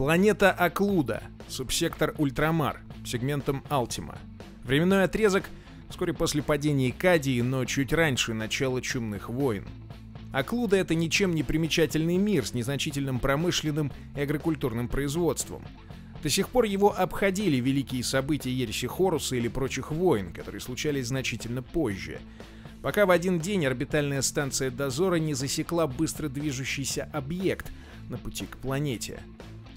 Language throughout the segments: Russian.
Планета Аклуда, субсектор Ультрамар, сегментом Алтима. Временной отрезок вскоре после падения Кадии, но чуть раньше начала Чумных войн. Аклуда — это ничем не примечательный мир с незначительным промышленным и агрокультурным производством. До сих пор его обходили великие события Ереси Хоруса или прочих войн, которые случались значительно позже. Пока в один день орбитальная станция дозора не засекла быстро движущийся объект на пути к планете.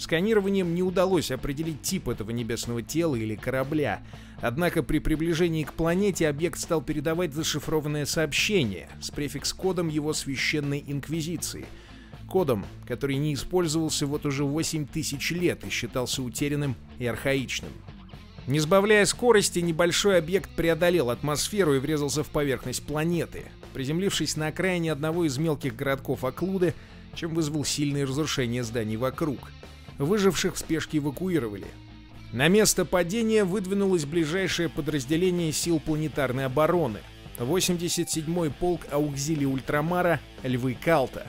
Сканированием не удалось определить тип этого небесного тела или корабля, однако при приближении к планете объект стал передавать зашифрованное сообщение с префикс-кодом его священной инквизиции. Кодом, который не использовался вот уже 8 тысяч лет и считался утерянным и архаичным. Не сбавляя скорости, небольшой объект преодолел атмосферу и врезался в поверхность планеты, приземлившись на окраине одного из мелких городков Аклуды, чем вызвал сильные разрушения зданий вокруг. Выживших в спешке эвакуировали. На место падения выдвинулось ближайшее подразделение сил планетарной обороны — 87-й полк аукзилии Ультрамара «Львы Калта».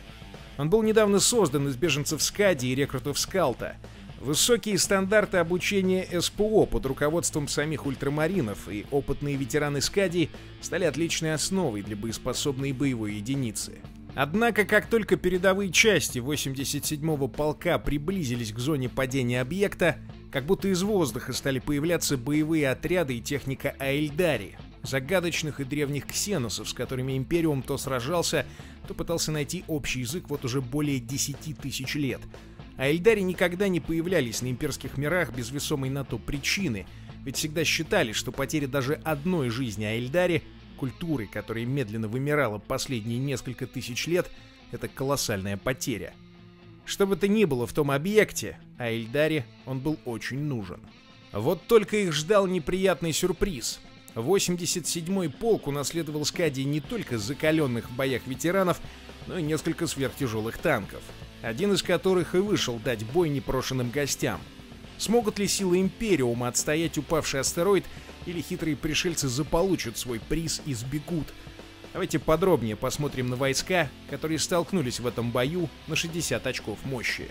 Он был недавно создан из беженцев Скади и рекрутов Скалта. Высокие стандарты обучения СПО под руководством самих ультрамаринов и опытные ветераны Скади стали отличной основой для боеспособной боевой единицы. Однако, как только передовые части 87-го полка приблизились к зоне падения объекта, как будто из воздуха стали появляться боевые отряды и техника Аэльдари, загадочных и древних ксеносов, с которыми Империум то сражался, то пытался найти общий язык вот уже более 10 тысяч лет. Аэльдари никогда не появлялись на имперских мирах без весомой на то причины, ведь всегда считали, что потеря даже одной жизни Аэльдари культуры, которая медленно вымирала последние несколько тысяч лет, это колоссальная потеря. Что бы то ни было в том объекте, а Эльдаре он был очень нужен. Вот только их ждал неприятный сюрприз. 87-й полк унаследовал Скади не только закаленных в боях ветеранов, но и несколько сверхтяжелых танков, один из которых и вышел дать бой непрошенным гостям. Смогут ли силы Империума отстоять упавший астероид или хитрые пришельцы заполучат свой приз и сбегут. Давайте подробнее посмотрим на войска, которые столкнулись в этом бою на 60 очков мощи.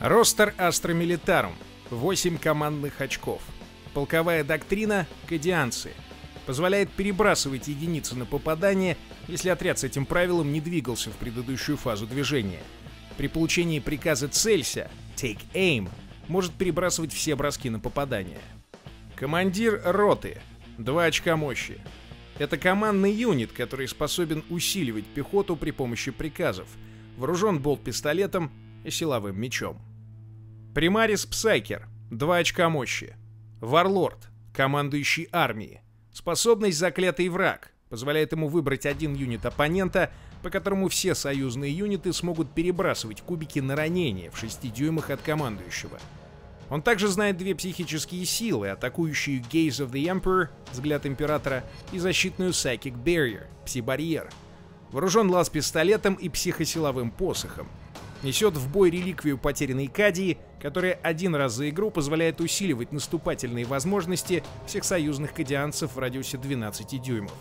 Ростер Астра Милитарум. 8 командных очков. Полковая доктрина Кадианцы. Позволяет перебрасывать единицы на попадание, если отряд с этим правилом не двигался в предыдущую фазу движения. При получении приказа «Целься» Take Aim может перебрасывать все броски на попадание. Командир роты. 2 очка мощи. Это командный юнит, который способен усиливать пехоту при помощи приказов. Вооружен болт-пистолетом и силовым мечом. Примарис Псайкер. 2 очка мощи. Варлорд. Командующий армией. Способность заклятый враг. Позволяет ему выбрать один юнит оппонента, по которому все союзные юниты смогут перебрасывать кубики на ранение в 6 дюймах от командующего. Он также знает две психические силы, атакующую Gaze of the Emperor, взгляд Императора, и защитную Psychic Barrier, пси-барьер. Вооружен лаз-пистолетом и психосиловым посохом. Несет в бой реликвию потерянной Кадии, которая один раз за игру позволяет усиливать наступательные возможности всех союзных кадианцев в радиусе 12 дюймов.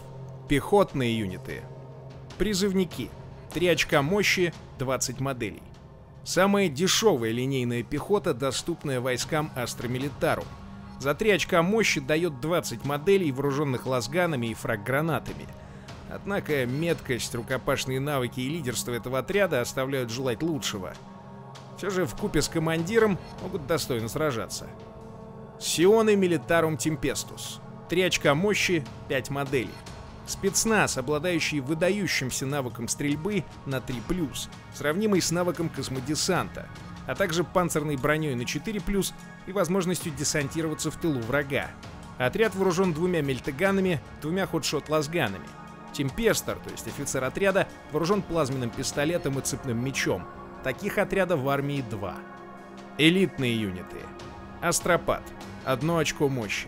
Пехотные юниты. Призывники. 3 очка мощи, 20 моделей. Самая дешевая линейная пехота, доступная войскам Астра Милитарум. За 3 очка мощи дает 20 моделей, вооруженных лазганами и фраг-гранатами. Однако меткость, рукопашные навыки и лидерство этого отряда оставляют желать лучшего. Все же вкупе с командиром могут достойно сражаться. Сионы Милитарум Темпестус. 3 очка мощи, 5 моделей. Спецназ, обладающий выдающимся навыком стрельбы на 3+, сравнимый с навыком космодесанта, а также панцирной броней на 4+, и возможностью десантироваться в тылу врага. Отряд вооружен двумя мельтеганами, двумя ходшот-лазганами. Темпестер, то есть офицер отряда, вооружен плазменным пистолетом и цепным мечом. Таких отрядов в армии два. Элитные юниты. Астропат. Одно очко мощи.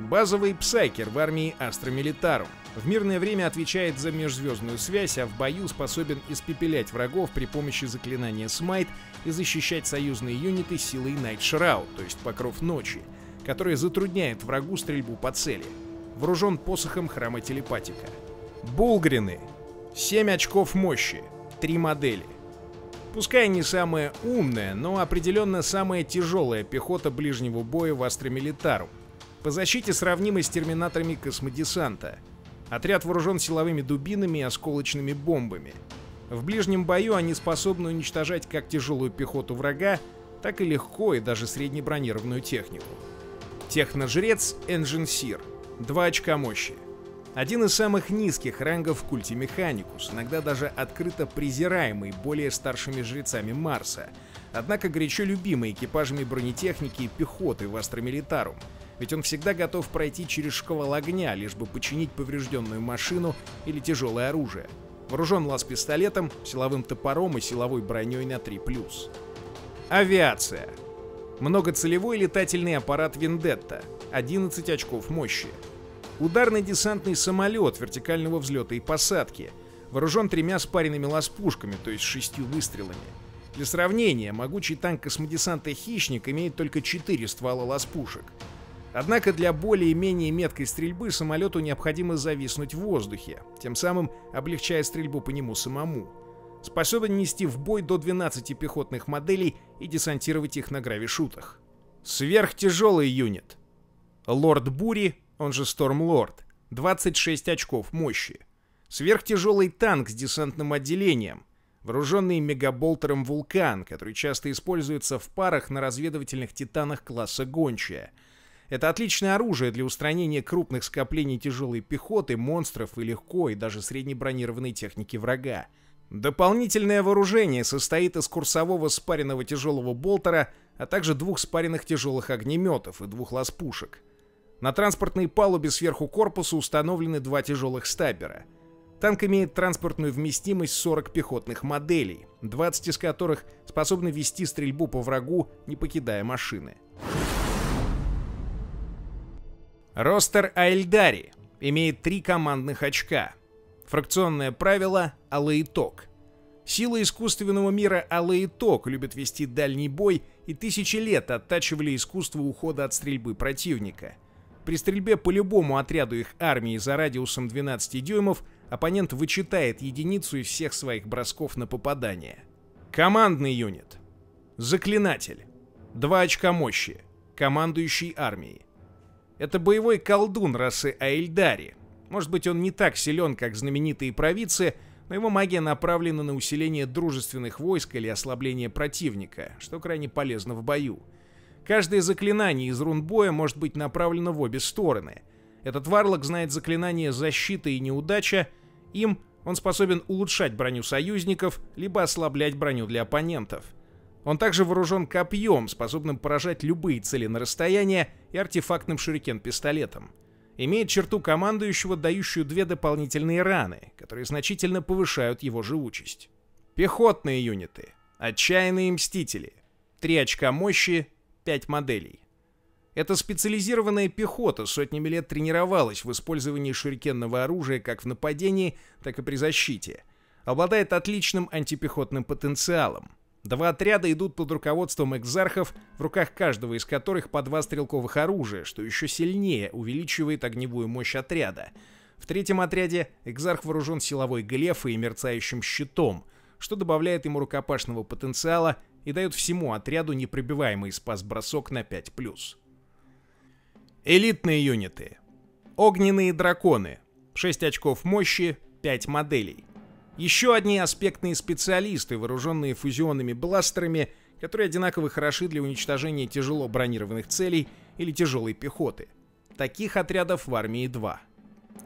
Базовый псайкер в армии Астра Милитарум. В мирное время отвечает за межзвездную связь, а в бою способен испепелять врагов при помощи заклинания Smite и защищать союзные юниты силой Night Shroud, то есть покров ночи, которая затрудняет врагу стрельбу по цели. Вооружен посохом храма телепатика. Булгрины. 7 очков мощи. 3 модели. Пускай не самая умная, но определенно самая тяжелая пехота ближнего боя в Астромилитару. По защите сравнимой с терминаторами космодесанта. Отряд вооружен силовыми дубинами и осколочными бомбами. В ближнем бою они способны уничтожать как тяжелую пехоту врага, так и легко и даже среднебронированную технику. Техножрец Seer. 2 очка мощи. Один из самых низких рангов в культе Механикус, иногда даже открыто презираемый более старшими жрецами Марса, однако горячо любимый экипажами бронетехники и пехоты в Астра Милитарум, ведь он всегда готов пройти через шквал огня, лишь бы починить поврежденную машину или тяжелое оружие. Вооружен лаз-пистолетом, силовым топором и силовой броней на 3+. Авиация. Многоцелевой летательный аппарат Вендетта. 11 очков мощи. Ударный десантный самолет вертикального взлета и посадки. Вооружен тремя спаренными лаз-пушками, то есть шестью выстрелами. Для сравнения, могучий танк космодесанта «Хищник» имеет только четыре ствола лаз-пушек. Однако для более-менее меткой стрельбы самолету необходимо зависнуть в воздухе, тем самым облегчая стрельбу по нему самому. Способен нести в бой до 12 пехотных моделей и десантировать их на гравишутах. Сверхтяжелый юнит. Лорд Бури он же Стормлорд, 26 очков мощи. Сверхтяжелый танк с десантным отделением, вооруженный мегаболтером «Вулкан», который часто используется в парах на разведывательных титанах класса «Гончая». Это отличное оружие для устранения крупных скоплений тяжелой пехоты, монстров и легко и даже среднебронированной техники врага. Дополнительное вооружение состоит из курсового спаренного тяжелого болтера, а также двух спаренных тяжелых огнеметов и двух лаз-пушек. На транспортной палубе сверху корпуса установлены два тяжелых стабера. Танк имеет транспортную вместимость 40 пехотных моделей, 20 из которых способны вести стрельбу по врагу, не покидая машины. Ростер Айльдари имеет три командных очка. Фракционное правило Алаиток. Силы искусственного мира Алаиток любят вести дальний бой и тысячи лет оттачивали искусство ухода от стрельбы противника – при стрельбе по любому отряду их армии за радиусом 12 дюймов оппонент вычитает единицу из всех своих бросков на попадание. Командный юнит. Заклинатель. Два очка мощи. Командующий армией. Это боевой колдун расы Аэльдари. Может быть, он не так силен, как знаменитые провидцы, но его магия направлена на усиление дружественных войск или ослабление противника, что крайне полезно в бою. Каждое заклинание из рун боя может быть направлено в обе стороны. Этот варлок знает заклинание «Защита» и «Неудача». Им он способен улучшать броню союзников, либо ослаблять броню для оппонентов. Он также вооружен копьем, способным поражать любые цели на расстояние, и артефактным шурикен-пистолетом. Имеет черту командующего, дающую две дополнительные раны, которые значительно повышают его живучесть. Пехотные юниты. Отчаянные мстители. Три очка мощи, 5 моделей. Эта специализированная пехота сотнями лет тренировалась в использовании шурикенного оружия как в нападении, так и при защите. Обладает отличным антипехотным потенциалом. Два отряда идут под руководством экзархов, в руках каждого из которых по два стрелковых оружия, что еще сильнее увеличивает огневую мощь отряда. В третьем отряде экзарх вооружен силовой глефой и мерцающим щитом, что добавляет ему рукопашного потенциала и дает всему отряду непробиваемый спас-бросок на 5+. Элитные юниты. Огненные драконы. 6 очков мощи, 5 моделей. Еще одни аспектные специалисты, вооруженные фузионными бластерами, которые одинаково хороши для уничтожения тяжело бронированных целей или тяжелой пехоты. Таких отрядов в армии 2.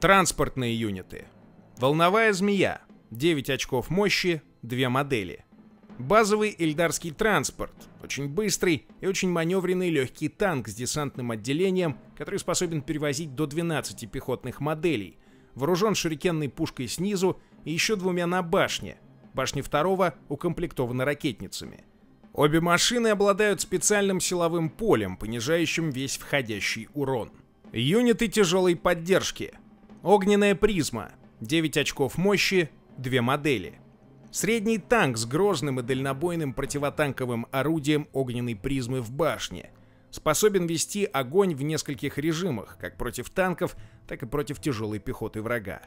Транспортные юниты. Волновая змея. 9 очков мощи, 2 модели. Базовый эльдарский транспорт. Очень быстрый и очень маневренный легкий танк с десантным отделением, который способен перевозить до 12 пехотных моделей. Вооружен шурикенной пушкой снизу и еще двумя на башне. Башня второго укомплектована ракетницами. Обе машины обладают специальным силовым полем, понижающим весь входящий урон. Юниты тяжелой поддержки. Огненная призма. 9 очков мощи, 2 модели. Средний танк с грозным и дальнобойным противотанковым орудием огненной призмы в башне. Способен вести огонь в нескольких режимах, как против танков, так и против тяжелой пехоты врага.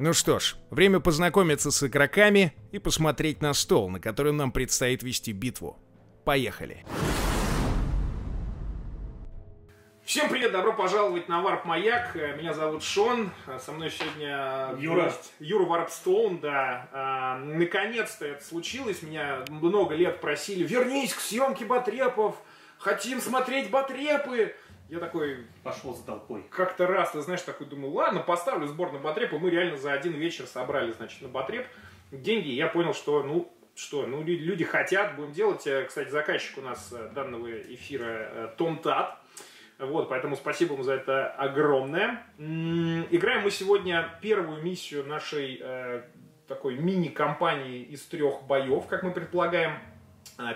Ну что ж, время познакомиться с игроками и посмотреть на стол, на котором нам предстоит вести битву. Поехали! Всем привет, добро пожаловать на Варп Маяк. Меня зовут Шон, со мной сегодня Юра. Юра Варпстоун, да. А, наконец-то это случилось, меня много лет просили, вернись к съемке батрепов, хотим смотреть батрепы. Я такой... Пошел за толпой. Как-то раз, ты знаешь, такой думаю, ладно, поставлю сбор на Батреп, мы реально за один вечер собрали, значит, на Батреп деньги, я понял, что, ну, что, ну, люди хотят, будем делать. Э, кстати, заказчик у нас э, данного эфира э, Том Тат. Вот, поэтому спасибо ему за это огромное. Играем мы сегодня первую миссию нашей э, такой мини-компании из трех боев, как мы предполагаем.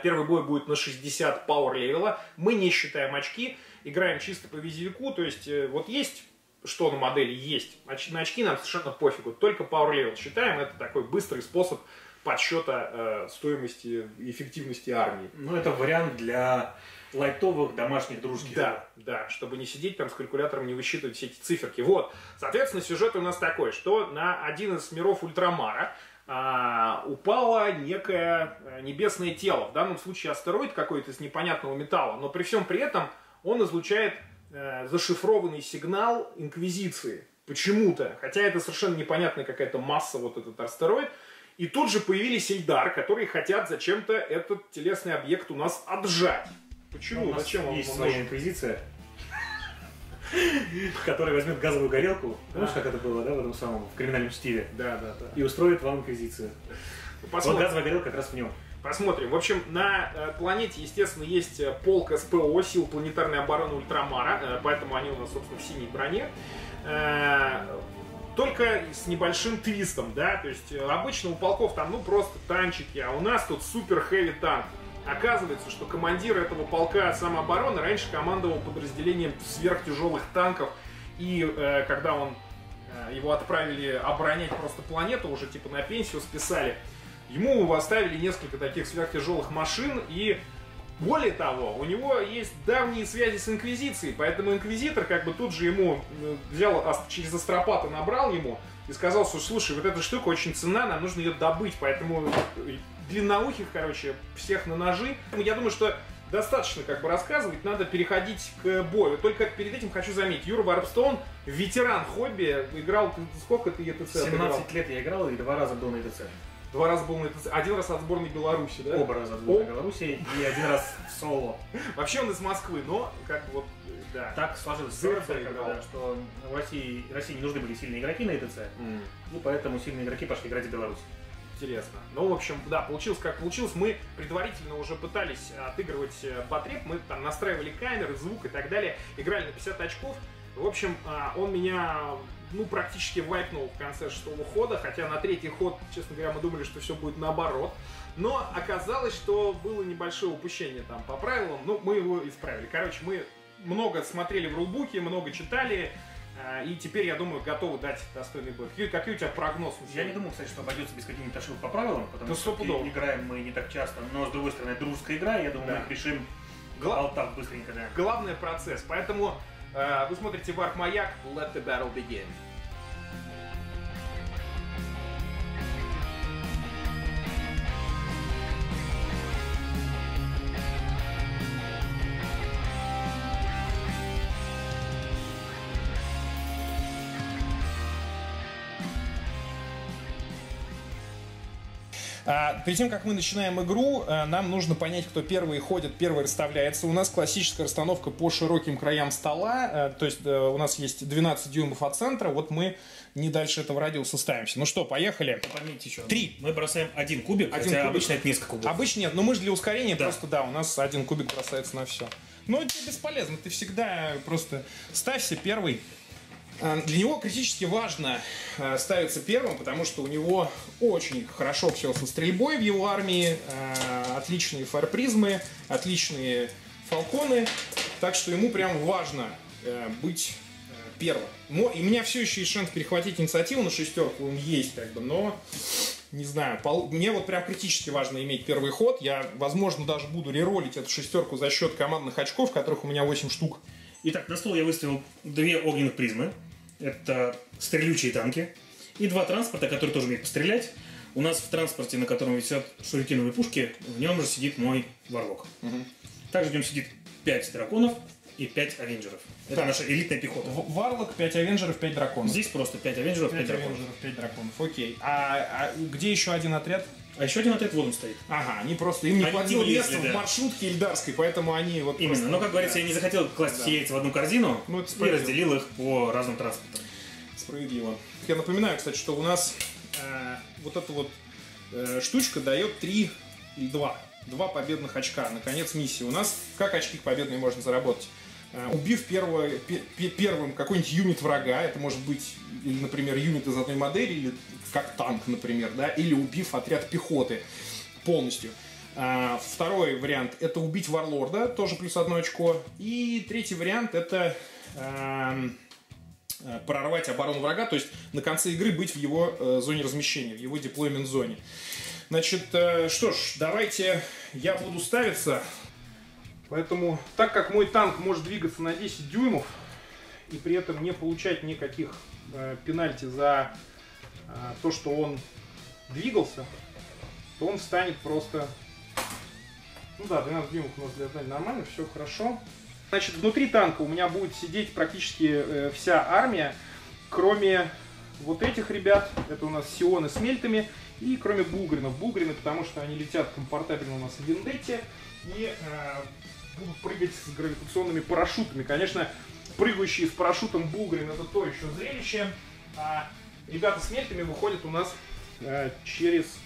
Первый бой будет на 60 пауэр левела. Мы не считаем очки играем чисто по визирку, то есть э, вот есть что на модели есть, на очки нам совершенно пофигу, только Power Level считаем, это такой быстрый способ подсчета э, стоимости и эффективности армии. Ну, это вариант для лайтовых домашних дружеских. Да, да, чтобы не сидеть там с калькулятором, не высчитывать все эти циферки. Вот, соответственно, сюжет у нас такой, что на один из миров Ультрамара а, упало некое э, небесное тело. В данном случае астероид какой-то из непонятного металла, но при всем при этом он излучает э, зашифрованный сигнал инквизиции. Почему-то. Хотя это совершенно непонятная какая-то масса, вот этот астероид. И тут же появились Эльдар, которые хотят зачем-то этот телесный объект у нас отжать. Почему? Ну, Зачем он? Есть своя инквизиция, которая возьмет газовую горелку, помнишь, как это было, да, в этом самом, в криминальном стиле? Да, да, да. И устроит вам инквизицию. Вот газовая горелка как раз в нем. Посмотрим. В общем, на э, планете, естественно, есть э, полк СПО, сил планетарной обороны Ультрамара, э, поэтому они у нас, собственно, в синей броне. Только с небольшим твистом, да, то есть обычно у полков там, ну, просто танчики, а у нас тут супер хэви танк. Оказывается, что командир этого полка самообороны раньше командовал подразделением сверхтяжелых танков, и э, когда он э, его отправили оборонять просто планету, уже типа на пенсию списали, Ему оставили несколько таких сверхтяжелых машин, и более того, у него есть давние связи с Инквизицией, поэтому Инквизитор как бы тут же ему э, взял, через астропата набрал ему и сказал, что слушай, вот эта штука очень ценна, нам нужно ее добыть, поэтому э, длинноухих, короче, всех на ножи. Я думаю, что достаточно как бы рассказывать, надо переходить к бою. Только перед этим хочу заметить, Юра Варпстоун, ветеран хобби, играл, сколько ты ЕТЦ 17 отыграл? лет я играл и два раза был на ЕТЦ. Два раза был на ТЦ. Один раз от сборной Беларуси, да? Оба раза от сборной Беларуси и один раз в соло. Вообще он из Москвы, но как вот, да. Так сложилась ситуация, когда, что в России, России не нужны были сильные игроки на ЕТЦ, mm. и поэтому сильные игроки пошли играть в Беларусь. Интересно. Ну, в общем, да, получилось как получилось. Мы предварительно уже пытались отыгрывать э, потреб, мы там настраивали камеры, звук и так далее, играли на 50 очков. В общем, а, он меня ну, практически вайпнул в конце шестого хода, хотя на третий ход, честно говоря, мы думали, что все будет наоборот. Но оказалось, что было небольшое упущение там по правилам, ну, мы его исправили. Короче, мы много смотрели в рулбуке, много читали, э, и теперь, я думаю, готовы дать достойный бой. Какой, какой у тебя прогноз? Я не думал, кстати, что обойдется без каких-нибудь ошибок по правилам, потому ну, что играем мы не так часто, но, с другой стороны, дружеская игра, я думаю, да. мы их решим Гла... так быстренько, да. Главный процесс, поэтому вы смотрите Варп Маяк, let the battle begin. А, перед тем, как мы начинаем игру, а, нам нужно понять, кто первый ходит, первый расставляется. У нас классическая расстановка по широким краям стола, а, то есть а, у нас есть 12 дюймов от центра, вот мы не дальше этого радиуса ставимся. Ну что, поехали. Пометьте еще. Три. Мы бросаем один кубик, один хотя кубик. обычно это несколько кубов. Обычно нет, но мы же для ускорения да. просто, да, у нас один кубик бросается на все. Но это бесполезно, ты всегда просто ставься первый. А, для него критически важно а, ставиться первым, потому что у него очень хорошо все со стрельбой в его армии, а, отличные фарпризмы, отличные фалконы, так что ему прям важно э, быть э, первым. И у меня все еще есть шанс перехватить инициативу на шестерку, он есть как бы, но не знаю, мне вот прям критически важно иметь первый ход. Я, возможно, даже буду реролить эту шестерку за счет командных очков, которых у меня 8 штук. Итак, на стол я выставил две огненных призмы. Это стрелючие танки. И два транспорта, которые тоже умеют пострелять. У нас в транспорте, на котором висят шурикеновые пушки, в нем же сидит мой варлок. Угу. Также в нем сидит 5 драконов и 5 авенджеров. Это так. наша элитная пехота. Варлок, 5 авенджеров, 5 драконов. Здесь просто 5 авенджеров, 5, 5 драконов. авенджеров, 5 драконов, окей. А, а где еще один отряд? А еще один отряд вот он стоит. Ага, они просто, им не хватило места да. в маршрутке Ильдарской, поэтому они вот Именно, просто... но, как говорится, я не захотел класть да. все яйца в одну корзину ну, и разделил их по разным транспортам. Справедливо. Я напоминаю, кстати, что у нас э, вот эта вот э, штучка дает 3 или 2. Два победных очка. Наконец миссии. У нас как очки победные можно заработать? Э, убив первого, первым какой-нибудь юнит врага, это может быть, или, например, юнит из одной модели, или как танк, например, да, или убив отряд пехоты полностью. А, второй вариант это убить варлорда, тоже плюс одно очко. И третий вариант это Э, прорвать оборону врага, то есть на конце игры быть в его э, зоне размещения, в его деплоймент зоне. Значит, э, что ж, давайте я буду ставиться. Поэтому, так как мой танк может двигаться на 10 дюймов и при этом не получать никаких э, пенальти за то, что он двигался, то он встанет просто... Ну да, 12 дюймов у нас для нормально, все хорошо. Значит, внутри танка у меня будет сидеть практически э, вся армия, кроме вот этих ребят, это у нас Сионы с мельтами, и кроме Булгринов. Булгрины, потому что они летят комфортабельно у нас в Вендетте и э, будут прыгать с гравитационными парашютами. Конечно, прыгающие с парашютом Булгрин это то еще зрелище, а ребята с мельтами выходят у нас э, через,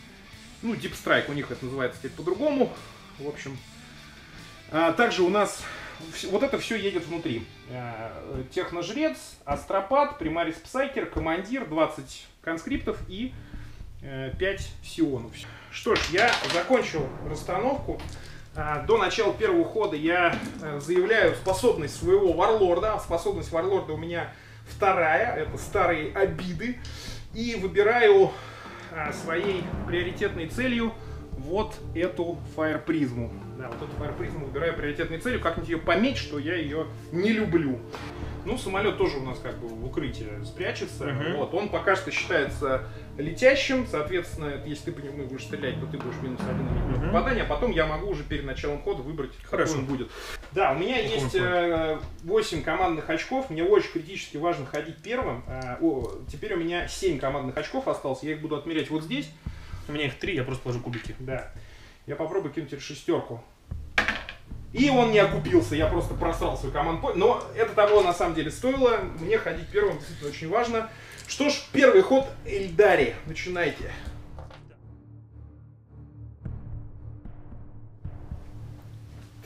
ну, Deep Strike, у них это называется теперь по-другому. В общем, а также у нас вот это все едет внутри. Э, техножрец, астропат, примарис псайкер, командир, 20 конскриптов и 5 э, сионов. Что ж, я закончил расстановку. Э, до начала первого хода я заявляю способность своего варлорда. Способность варлорда у меня вторая, это старые обиды. И выбираю своей приоритетной целью вот эту фаер призму. Да, вот эту фаер-призму выбираю приоритетной целью, как-нибудь ее пометь, что я ее не люблю. Ну, самолет тоже у нас как бы в укрытии спрячется. Uh-huh. Вот, он пока что считается летящим, соответственно, если ты по нему будешь стрелять, то ты будешь минус один на uh-huh. попадание, а потом я могу уже перед началом хода выбрать, Хорошо. какой он будет. Да, у меня есть э, 8 командных очков, мне очень критически важно ходить первым. Э, о, теперь у меня 7 командных очков осталось, я их буду отмерять вот здесь. У меня их 3, я просто положу кубики. Да. Я попробую кинуть шестерку. И он не окупился, я просто просрал свой команд Но это того на самом деле стоило. Мне ходить первым действительно очень важно. Что ж, первый ход Эльдари. Начинайте.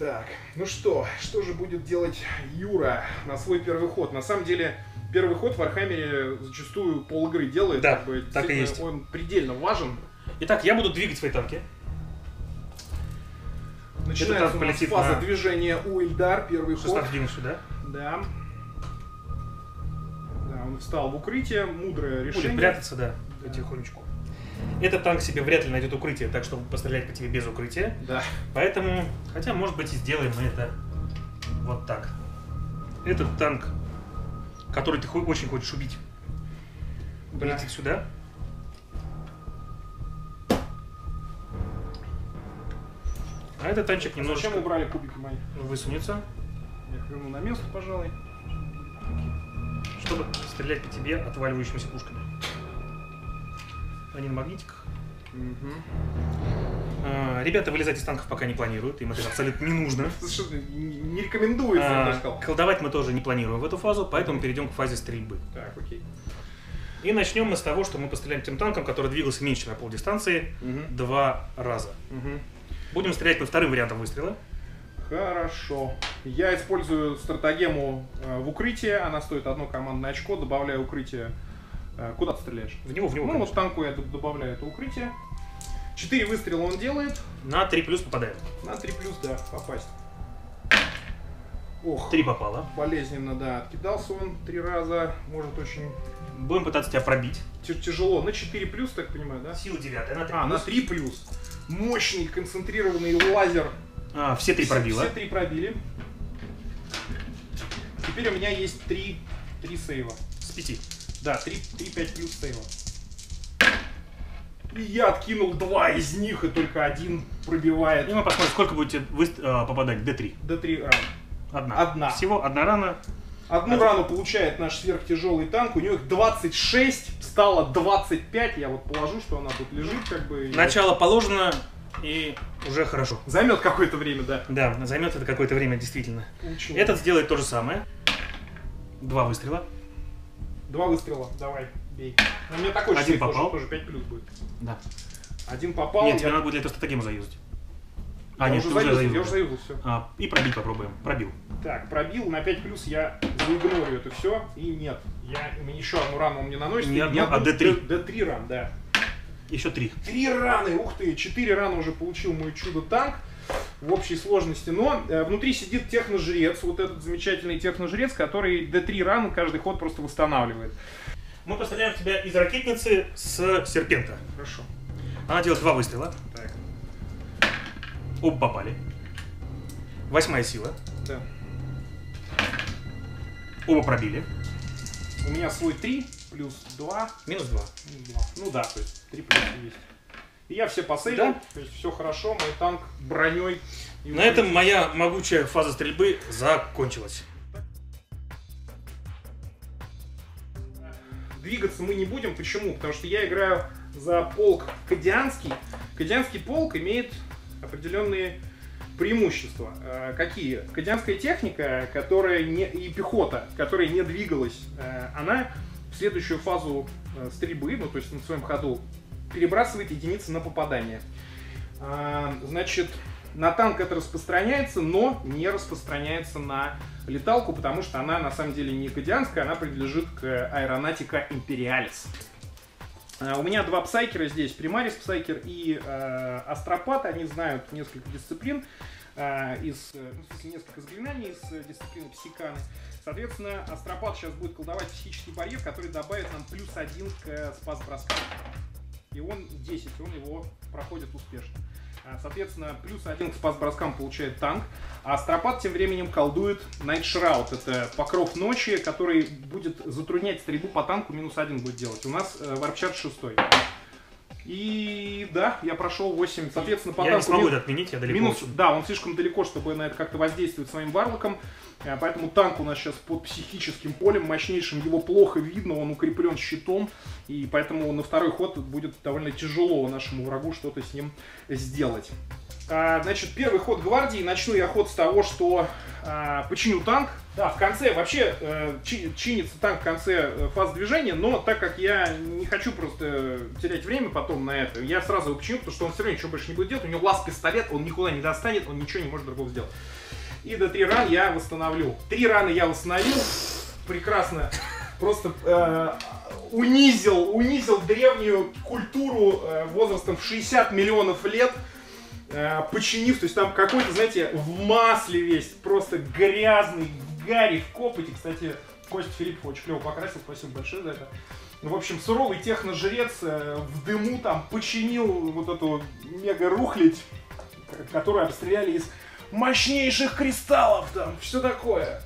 Так, ну что, что же будет делать Юра на свой первый ход? На самом деле, первый ход в Вархаммере зачастую пол игры делает. Да, как бы, так и есть. Он предельно важен. Итак, я буду двигать свои танки. Начинается у нас фаза на... движения у Эльдар, первый ход. сюда. Да. Да, он встал в укрытие, мудрое решение. Будет прятаться, да, да. потихонечку. Этот танк себе вряд ли найдет укрытие, так чтобы пострелять по тебе без укрытия. Да. Поэтому, хотя, может быть, и сделаем мы это вот так. Этот танк, который ты очень хочешь убить, да. сюда. А этот танчик немножечко... Зачем убрали кубики мои? Высунется. Я их верну на место, пожалуй. Чтобы стрелять по тебе отваливающимися пушками. Они на магнитиках. Угу. А, ребята вылезать из танков пока не планируют, им это абсолютно не нужно. Не рекомендуется, а, Колдовать мы тоже не планируем в эту фазу, поэтому перейдем к фазе стрельбы. Так, окей. И начнем мы с того, что мы постреляем тем танком, который двигался меньше на полдистанции, угу. два раза. Угу. Будем стрелять по вторым вариантам выстрела. Хорошо. Я использую стратегему э, в укрытие. Она стоит одно командное очко. Добавляю укрытие. Э, куда ты стреляешь? В него, в него. Ну, конечно. вот танку я добавляю это укрытие. Четыре выстрела он делает. На 3 плюс попадает. На 3 плюс, да, попасть. Ох. Три попало. Болезненно, да. Откидался он три раза. Может очень... Будем пытаться тебя пробить. Тяжело. На 4 плюс, так понимаю, да? Сила 9, на 3 А, плюс. на 3 плюс мощный концентрированный лазер. А, все три пробило. Все, все три пробили. Теперь у меня есть три, три сейва. С пяти. Да, 3, 3 5 плюс сейва. И я откинул два из них, и только один пробивает. И мы посмотрим, сколько будете вы, э, попадать. D3. D3 ран. Одна. Одна. Всего одна рана. Одну Один. рану получает наш сверхтяжелый танк. У него их 26, стало 25. Я вот положу, что она тут лежит, как бы. Начало положено и уже хорошо. Займет какое-то время, да. Да, займет это какое-то время, действительно. Получил. Этот сделает то же самое. Два выстрела. Два выстрела, давай, бей. У меня такой же Один сейф тоже, попал. тоже 5 плюс будет. Да. Один попал. Нет, я... тебе надо будет для этого стратегему заюзать. А, я нет, уже уже заюзал, я уже заюзал, все. А, и пробить попробуем. Пробил. Так, пробил, на 5 плюс я заигнорю это все. И нет, я еще одну рану он мне наносит. Не одну, а д- D3. д- D3 ран, да. Еще три. Три раны, ух ты, четыре раны уже получил мой чудо-танк в общей сложности. Но э, внутри сидит техножрец, вот этот замечательный техножрец, который D3 раны каждый ход просто восстанавливает. Мы поставляем тебя из ракетницы с серпента. Хорошо. Она делает два выстрела. Так, Оба попали. Восьмая сила. да. Оба пробили. У меня свой 3 плюс 2, Минус два. минус 2. Ну да, то есть 3 плюс есть. И я все посейвил, Да. то есть все хорошо, мой танк броней. На этом моя могучая фаза стрельбы закончилась. Двигаться мы не будем. Почему? Потому что я играю за полк Кадианский. Кадианский полк имеет определенные преимущества. Э, Какие? Кадианская техника, которая не, и пехота, которая не двигалась, э, она в следующую фазу э, стрельбы, ну то есть на своем ходу, перебрасывает единицы на попадание. Значит, на танк это распространяется, но не распространяется на леталку, потому что она на самом деле не кадианская, она принадлежит к аэронатика Империалис. А, У меня два псайкера здесь, Примарис псайкер и э, Астропат, они знают несколько дисциплин, э, из, э, ну, в смысле, несколько заклинаний из э, дисциплины психаны. Соответственно, Астропат сейчас будет колдовать психический барьер, который добавит нам плюс один к э, спас-броскам. И он 10, он его проходит успешно. А, Соответственно, плюс один к спас-броскам получает танк, а Астропат тем временем колдует Night Shroud. Это покров ночи, который будет затруднять стрельбу по танку, минус один будет делать. У нас э, варпчат 6. И да, я прошел 8. Соответственно, по я не смогу это отменить, я далеко. Минус, да, он слишком далеко, чтобы на это как-то воздействовать своим варлоком. Э, Поэтому танк у нас сейчас под психическим полем мощнейшим. Его плохо видно, он укреплен щитом. И поэтому на второй ход будет довольно тяжело нашему врагу что-то с ним сделать. А, Значит, первый ход гвардии. Начну я ход с того, что а, починю танк. Да, в конце вообще э, чи- чинится танк в конце э, фаз движения, но так как я не хочу просто терять время потом на это, я сразу его починю, потому что он все равно ничего больше не будет делать. У него лаз-пистолет, он никуда не достанет, он ничего не может другого сделать. И до 3 ран я восстановлю. Три раны я восстановил. Прекрасно. Просто э, унизил, унизил древнюю культуру э, возрастом в 60 миллионов лет э, починив, то есть там какой-то, знаете, в масле весь, просто грязный, гаре, в копоте. Кстати, Костя Филиппов очень клево покрасил, спасибо большое за это. В общем, суровый техножрец э, в дыму там починил вот эту мега-рухлядь, к- которую обстреляли из мощнейших кристаллов там, все такое.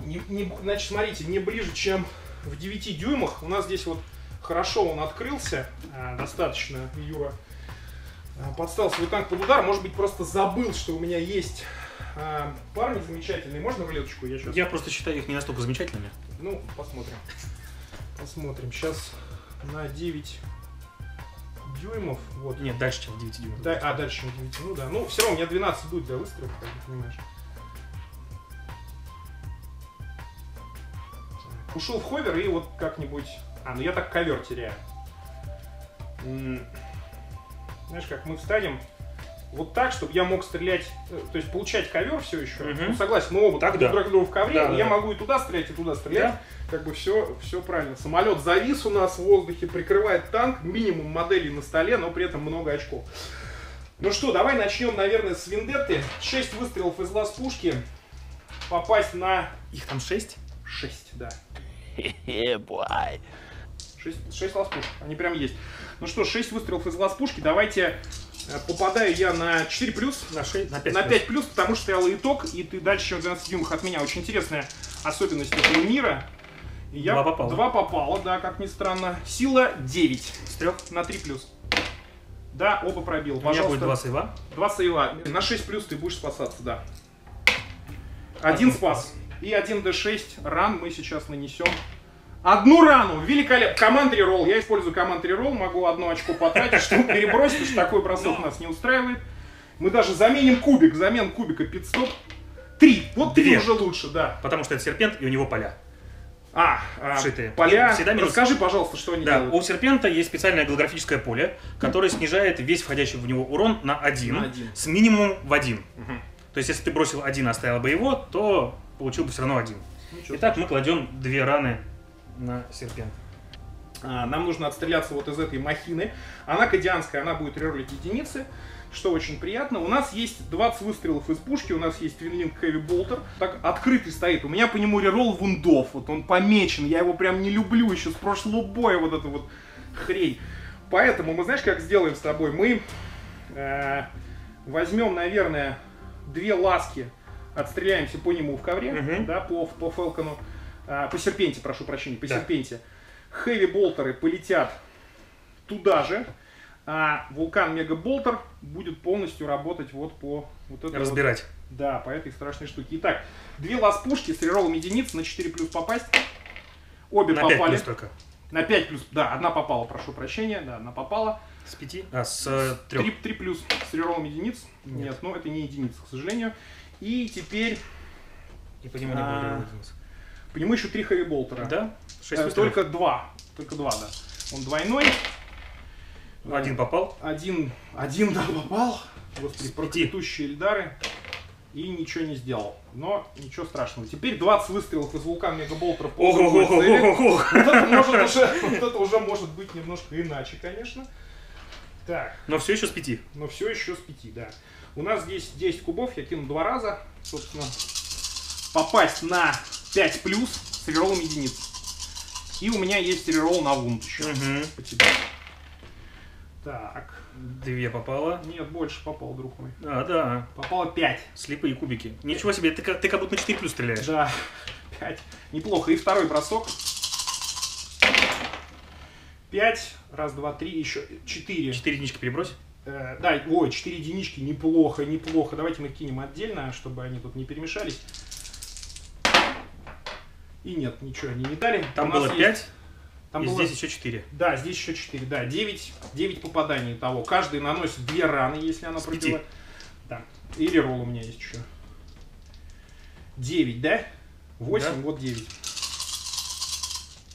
Не- не- значит, смотрите, не ближе, чем в 9 дюймах. У нас здесь вот хорошо он открылся, а, достаточно, Юра подставил свой танк под удар, может быть, просто забыл, что у меня есть а, парни замечательные. Можно рулеточку? Я сейчас... Я просто считаю их не настолько замечательными. Ну, посмотрим. Посмотрим. Сейчас на 9 дюймов. Вот. Нет, дальше, чем 9 дюймов. Да, а, дальше чем 9. Ну да. Ну, все равно у меня 12 будет для выстрелов, как ты понимаешь. Ушел в ховер и вот как-нибудь... А, ну я так ковер теряю. Знаешь, как мы встанем вот так, чтобы я мог стрелять, э, то есть получать ковер все еще. Мгм. Ну, согласен, мы оба Так, друг да. другу в ковре, Да, я да. могу и туда стрелять, и туда стрелять. Да. Как бы все, все правильно. Самолет завис у нас в воздухе, прикрывает танк, минимум моделей на столе, но при этом много очков. Ну что, давай начнем, наверное, с Вендетты. 6 выстрелов из лаз пушки. Попасть на Их там 6? 6, да. Yeah, boy. 6, 6 лаз пушек, они прям есть. Ну что, 6 выстрелов из лаз пушки. Давайте э, попадаю я на 4 плюс. На 6? На 5. На 5 плюс, потому что стоял итог, и ты дальше, чем в 12 дюймах от меня. Очень интересная особенность этого мира. И я Два попало. Два попало, да, как ни странно. Сила 9 С трех. на 3 плюс. Да, оба пробил. У меня будет два сейва. Два сейва. На 6 плюс ты будешь спасаться, да. Один спас. И 1 d6 ран мы сейчас нанесем. Одну рану! Великолепно! Команд ролл. Я использую команд ролл. Могу одно очко потратить, чтобы перебросить, потому что такой бросок нас не устраивает. Мы даже заменим кубик. Замен кубика пидстоп. Три. Вот три Две. уже лучше, да. Потому что это серпент, и у него поля. А, а, Вшитые. поля. И всегда минус. Расскажи, пожалуйста, что они Да, делают. у серпента есть специальное голографическое поле, которое снижает весь входящий в него урон на один, На один. с минимумом в один. Мгм. То есть, если ты бросил один, а оставил бы его, то получил бы все равно один. Ничего Итак, мы кладем две раны на серпент. А, Нам нужно отстреляться вот из этой махины. Она кадианская, она будет реролить единицы, что очень приятно. У нас есть 20 выстрелов из пушки, у нас есть Твинлинг Хэви Болтер. Так открытый стоит. У меня по нему рерол вундов. Вот он помечен. Я его прям не люблю еще с прошлого боя, вот эту вот хрень. Поэтому мы знаешь, как сделаем с тобой? Мы э, возьмем, наверное, две ласки, отстреляемся по нему в ковре, Мгм. да, по, по Фелкону, А, по серпенте, прошу прощения, по Да. серпенте. Хэви болтеры полетят туда же, а вулкан Мега Болтер будет полностью работать вот по вот этой вот- Разбирать. да, по этой страшной штуке. Итак, две лаз-пушки с реролом единиц на 4 плюс попасть. Обе На 5 попали. плюс только. На 5 плюс, да, одна попала, прошу прощения, да, одна попала. С пяти? А, с трех. 3, 3 плюс с реролом единиц. Нет. Нет. ну это не единица, к сожалению. И теперь И по нему не А, было единиц. По нему еще 3 хэви болтера. Да? Шесть Э, только два. Только два, да. Он двойной. Один попал. Один, один, да, попал. Господи, пяти. проклятущие Эльдары. И ничего не сделал. Но ничего страшного. Теперь 20 выстрелов из вулкана Мегаболтера по другой цели. Вот это, может уже, вот это уже может быть немножко иначе, конечно. Так, Но все еще с пяти. но все еще с 5, да. У нас здесь 10 кубов, я кину два раза. Собственно, попасть на 5 плюс с реролом единиц. И у меня есть рерол на вунт еще. По тебе. Так. Две попало. Нет, больше попал, друг мой. А, да. Попало 5. Слепые кубики. Ничего себе, ты, как- ты как будто на 4 плюс стреляешь. Да, 5. Неплохо. И второй бросок. 5. Раз, два, три, еще 4. Четыре единички перебрось. да, ой, 4 единички. Неплохо, неплохо. Давайте мы кинем отдельно, чтобы они тут не перемешались. И нет, ничего они не дали. Там У было есть- 5, Там и было... здесь еще 4. Да, здесь еще 4. Да, 9, 9 попаданий того. Каждый наносит 2 раны, если она пробила. Да. И реролл у меня есть еще. 9, да? 8, Да. вот 9.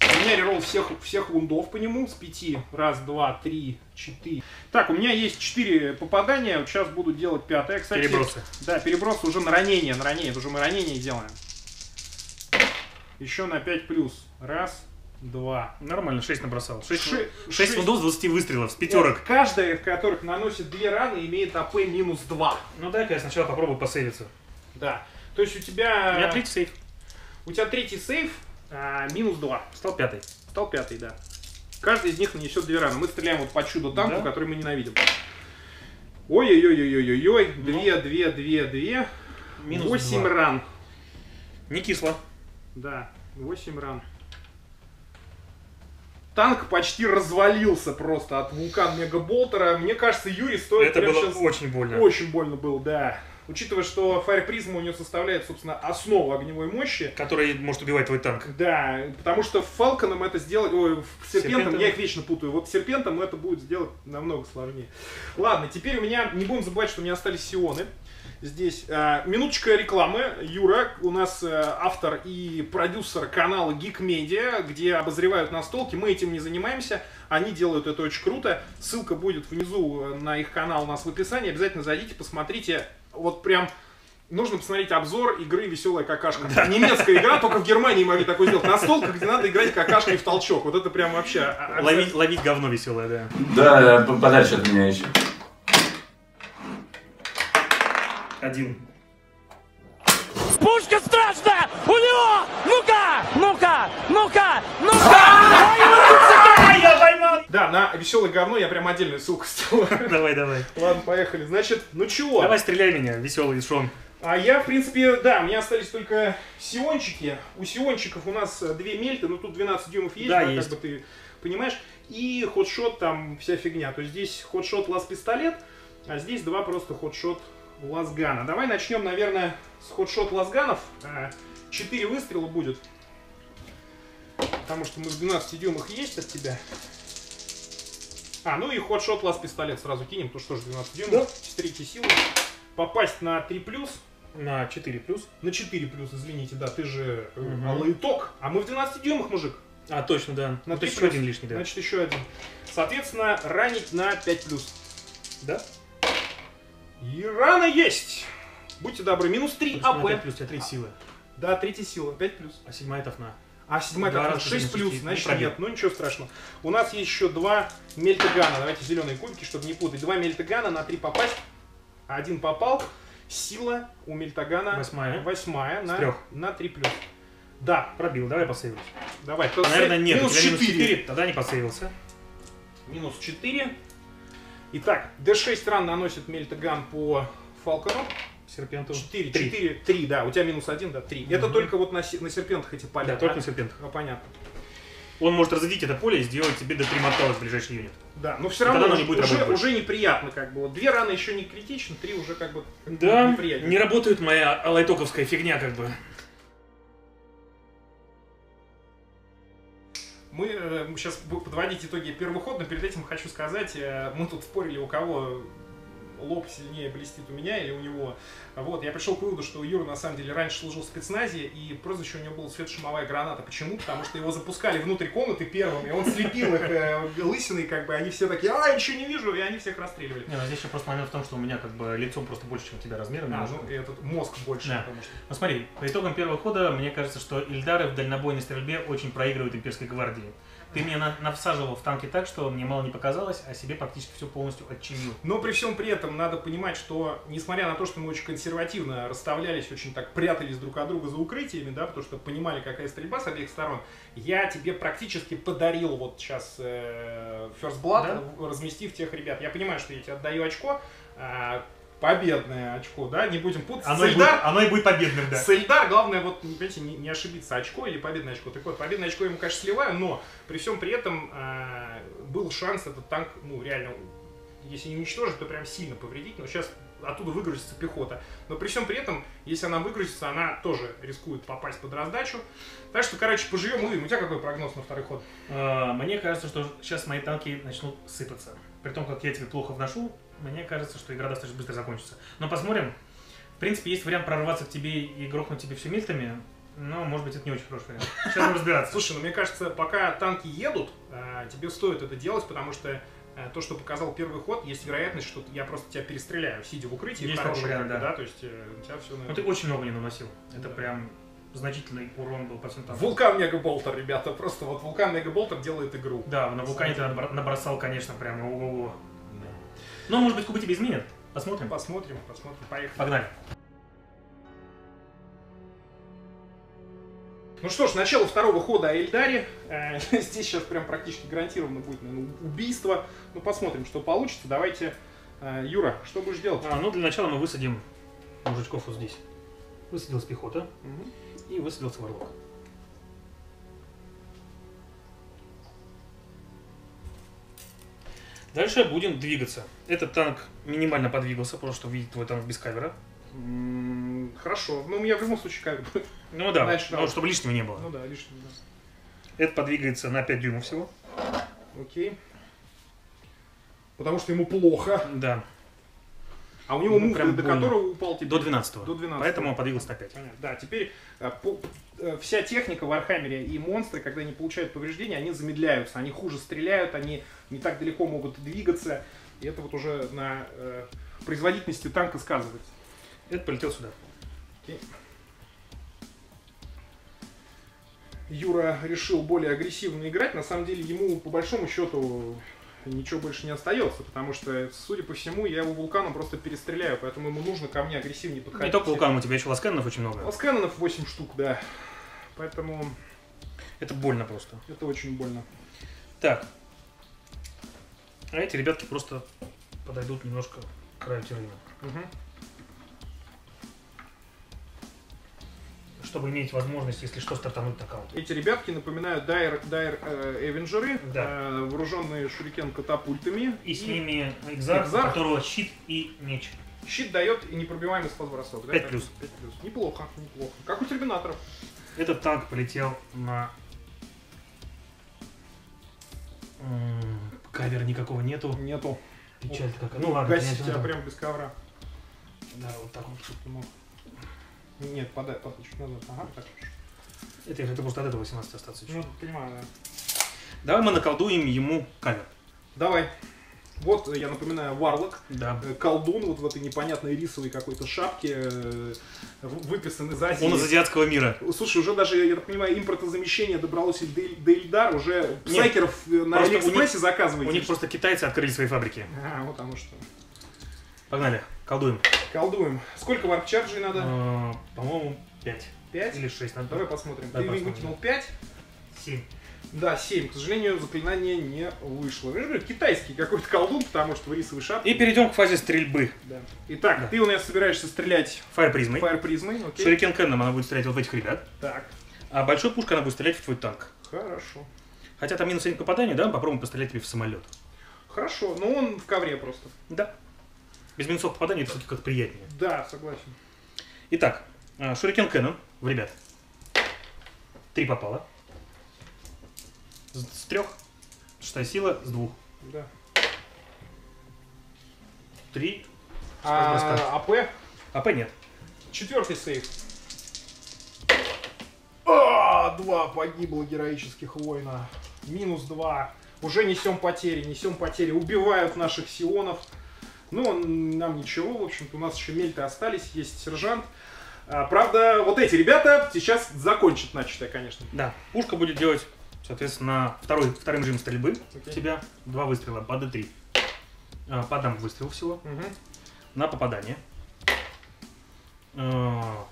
У меня реролл всех, всех вундов по нему с 5. Раз, два, три, четыре. Так, у меня есть 4 попадания. Сейчас буду делать пятое. Кстати, Перебросы. Да, переброс уже на ранение. На ранение. Это уже мы ранение делаем. Еще на 5 плюс. Раз, два, Нормально, 6 набросал. 6, Ши- 6 шесть. фундов с 20 выстрелов, с пятерок. Вот, Каждая, в которых наносит две раны, имеет АП минус 2. Ну дай-ка я сначала попробую посейвиться. Да. То есть у тебя... У меня третий сейф. у тебя третий сейф а, минус 2. Стал пятый. Стал пятый, да. Каждый из них нанесет две раны. Мы стреляем вот по чудо танку, Да. который мы ненавидим. Ой-ой-ой-ой-ой-ой. Ну. Две, две, две, две. Минус 8 два. ран. Не кисло. Да, 8 ран. Танк почти развалился просто от вулкан Мегаболтера. Мне кажется, Юрий стоит Это было щас- очень больно. Очень больно было, да. Учитывая, что Fire Prism у нее составляет, собственно, основу огневой мощи. Который может убивать твой танк. Да, потому что Фалконом это сделать, ой, серпентом, Серпентом? я их вечно путаю. Вот серпентом это будет сделать намного сложнее. Ладно, теперь у меня, не будем забывать, что у меня остались сионы. Здесь а, минуточка рекламы. Юра, у нас э, автор и продюсер канала Geek Media, где обозревают настолки. Мы этим не занимаемся. Они делают это очень круто. Ссылка будет внизу э, на их канал у нас в описании. Обязательно зайдите, посмотрите. Вот прям Нужно посмотреть обзор игры «Веселая какашка». Немецкая игра, только в Германии могли такой сделать. Настолка, где надо играть какашкой в толчок. Вот это прям вообще... а- а- Ловить, ловить говно веселое, да. Да, подальше от меня еще. Один. Пушка страшная! У него! Ну-ка! Ну-ка! Ну-ка! Ну-ка! Я поймал! Да, на «Веселое говно» я прям отдельную ссылку сделал. Давай, давай. Ладно, поехали. Значит, ну чего? Давай стреляй меня, веселый Шон. А я, в принципе, да, у меня остались только сиончики. У сиончиков у нас э, две мельты, ну тут 12 дюймов есть, Да, да, есть. как бы ты понимаешь. И ходшот там вся фигня. То есть здесь ходшот лаз пистолет, а здесь два просто ходшот лазгана. Давай начнем, наверное, с ходшот лазганов. А, Четыре выстрела будет. Потому что мы в 12 дюймах есть от тебя. А, ну и ходшот лаз пистолет сразу кинем, то что же 12 дюймов, с третьей силы. Попасть на 3 плюс, На 4 плюс. на 4 плюс, извините, да, ты же э, Мгм. алоиток, а мы в 12 дюймах, мужик. А, точно, да. На Вот три еще плюс. один лишний, да. Значит, еще один. Соответственно, ранить на 5 плюс. Да? И рана есть! Будьте добры, минус 3 Точно, на АП. 5 плюс, у тебя 3 силы. Да, третья сила, 5 плюс. А седьмая тафна. А седьмая раза 6 по плюс, 10, значит ну, нет, ну ничего страшного. У нас есть еще два мельтагана. Давайте зеленые кубики, чтобы не путать. Два мельтагана на 3 попасть. Один попал. Сила у мельтагана Восьмая. восьмая на, трёх. на 3 плюс. Да, Пробил, давай посейвлюсь. давай. кто Наверное, нет. Минус 4. 4, тогда не посейвился. Минус 4. Итак, D6 ран наносит мельтаган по Фалкону. Серпенту. 4, Три. 4, 3, да, у тебя минус 1, да, 3. Это Мгм. только вот на, на серпентах эти поля. Да, только на серпентах. Ну, понятно. Он может разрядить это поле и сделать тебе до 3 мортала в ближайший юнит. Да, но все И равно оно не будет уже, работать уже неприятно, как бы. Вот две раны еще не критично, три уже как бы Да, неприятно. не работает моя лайтоковская фигня, как бы. Мы сейчас будем подводить итоги первого хода, но перед этим хочу сказать, э, мы тут спорили, у кого лоб сильнее блестит у меня или у него. Вот, я пришел к выводу, что Юра на самом деле раньше служил в спецназе, и прозвище у него было светошумовая граната. Почему? Потому что его запускали внутрь комнаты первым, и он слепил их э, лысиной, как бы, они все такие, а, ничего не вижу, и они всех расстреливали. Не, ну здесь еще просто момент в том, что у меня как бы лицо просто больше, чем у тебя размером. А, ну, и этот мозг больше, Да. потому что... Ну смотри, по итогам первого хода, мне кажется, что Ильдары в дальнобойной стрельбе очень проигрывают имперской гвардии. Ты меня на- навсаживал в танке так, что мне мало не показалось, а себе практически все полностью отчинил. Но при всем при этом надо понимать, что несмотря на то, что мы очень консервативно расставлялись, очень так прятались друг от друга за укрытиями, да, потому что понимали, какая стрельба с обеих сторон, я тебе практически подарил вот сейчас э, First Blood, разместив тех ребят. Я понимаю, что я тебе отдаю очко, а, победное очко, да, не будем путаться. Оно, и будет, Сельдар, оно и будет победным, да. Сельдар, главное, вот, понимаете, не, не ошибиться, очко или победное очко. Так вот, победное очко ему, конечно, сливаю, но при всем при этом э, был шанс этот танк, ну, реально, если не уничтожить, то прям сильно повредить, но сейчас оттуда выгрузится пехота. Но при всем при этом, если она выгрузится, она тоже рискует попасть под раздачу. Так что, короче, поживем, увидим. У тебя какой прогноз на второй ход? А, Мне кажется, что сейчас мои танки начнут сыпаться. При том, как я тебе плохо вношу, мне кажется, что игра достаточно быстро закончится. Но посмотрим. В принципе, есть вариант прорваться к тебе и грохнуть тебе все мильтами, но, может быть, это не очень хороший вариант. Сейчас будем разбираться. Слушай, ну мне кажется, пока танки едут, э, тебе стоит это делать, потому что э, то, что показал первый ход, есть вероятность, что я просто тебя перестреляю, сидя в укрытии. Есть такой вариант, бы, да. То есть э, у тебя все Ну, ты очень много не наносил. Это Да. прям значительный урон был по всем танкам. Вулкан Мегаболтер, ребята, просто вот Вулкан Мегаболтер делает игру. Да, на вулкане ты набросал, конечно, прямо ого-го. Но, может быть, кубы тебе изменят. Посмотрим. Посмотрим, посмотрим, поехали. Погнали. Ну что ж, начало второго хода о Эльдаре. Э, Здесь сейчас прям практически гарантированно будет, наверное, убийство. Ну, посмотрим, что получится. Давайте, э, Юра, что будешь делать? А, ну, для начала мы высадим мужичков вот здесь. Высадилась пехота и высадился варлок. Дальше будем двигаться. Этот танк минимально подвигался, потому что видит твой танк без кавера. М, Хорошо. Ну, у меня в любом случае бы... Ну да, Значит, ну, чтобы лишнего не было. Ну да, лишнего, да. Это подвигается на 5 дюймов всего. Окей. Потому что ему плохо. Да, А у него Ну, прям до больно. которого упал теперь. до 12. До 12. Поэтому он подвигался 5. Понятно. Да, теперь э, по- э, вся техника в Архамере и монстры, когда они получают повреждения, они замедляются, они хуже стреляют, они не так далеко могут двигаться. И это вот уже на э, производительности танка сказывается. Это полетел сюда. Юра решил более агрессивно играть. На самом деле ему по большому счету ничего больше не остается, потому что, судя по всему, я его вулканом просто перестреляю, поэтому ему нужно ко мне агрессивнее подходить. Не только вулкан, у тебя еще ласканов очень много. Ласканонов 8 штук, да. Поэтому Это больно просто. это очень больно. Так. А эти ребятки просто подойдут немножко к краю террена. Мгм. Чтобы иметь возможность, если что, стартануть нокаут. Эти ребятки напоминают Дайр, Дайр э, Эвенджеры, Да. э, вооруженные шурикен катапультами. И с ними экзарх, Экзарх. у которого щит и меч. Щит дает и непробиваемость под бросок. да? Пять Так, плюс. пять плюс. Неплохо, неплохо. Как у терминаторов. Этот танк полетел на... М, Кавера никакого нету. Нету. Печаль какая. Ну ладно, Гасить тебя да. прям без ковра. Да, вот так вот. Мог. Нет, подай, подай чуть назад. Ага, так. Это, это может от этого 18 остаться чуть. Ну, понимаю, да. Давай мы наколдуем ему кавер. Давай. Вот, э, я напоминаю, Варлок, Да. э, колдун вот в этой непонятной рисовой какой-то шапке, э, выписан из Азии. Он из азиатского мира. Слушай, уже даже, я так понимаю, импортозамещение добралось и до, Эльдар, уже Нет, псайкеров э, на просто Алиэкспрессе заказываете. У них просто китайцы открыли свои фабрики. А, вот оно что. Погнали, колдуем. Колдуем. Сколько warp charge ей надо? А, По-моему, 5 Пять? или 6 надо. Давай посмотрим. Давай Ты выкинул 5? 7. Да, 7. К сожалению, заклинание не вышло. Я говорю, Китайский какой-то колдун, потому что в рисовой шапке. И перейдем к фазе стрельбы. Да. Итак, Да. ты у нас собираешься стрелять Фаер призмой. фаер призмой, окей? Шурикен Кэнном она будет стрелять вот в этих ребят. Так, А большой пушкой она будет стрелять в твой танк. хорошо. Хотя там минус один к попаданию, да? Попробуем пострелять тебе в самолет. Хорошо, но он в ковре просто. Да. Без минусов попадания это все-таки как-то приятнее. Да, согласен. Итак, а, Шурикен Кэнон в ребят. Три попало. С, с трех. Шестая сила с двух. Да. Три. А, АП? АП нет. Четвертый сейф. А, два погибло героических воина. Минус два. Уже несем потери, несем потери. Убивают наших сионов. Ну, нам ничего, в общем-то, у нас еще мельты остались, есть сержант. А, правда, вот эти ребята сейчас закончат начатое, конечно. Да. Пушка будет делать, соответственно, второй, вторым режим стрельбы. У тебя два выстрела по D3. А, По одному выстрелу всего. Мгм. На попадание. А,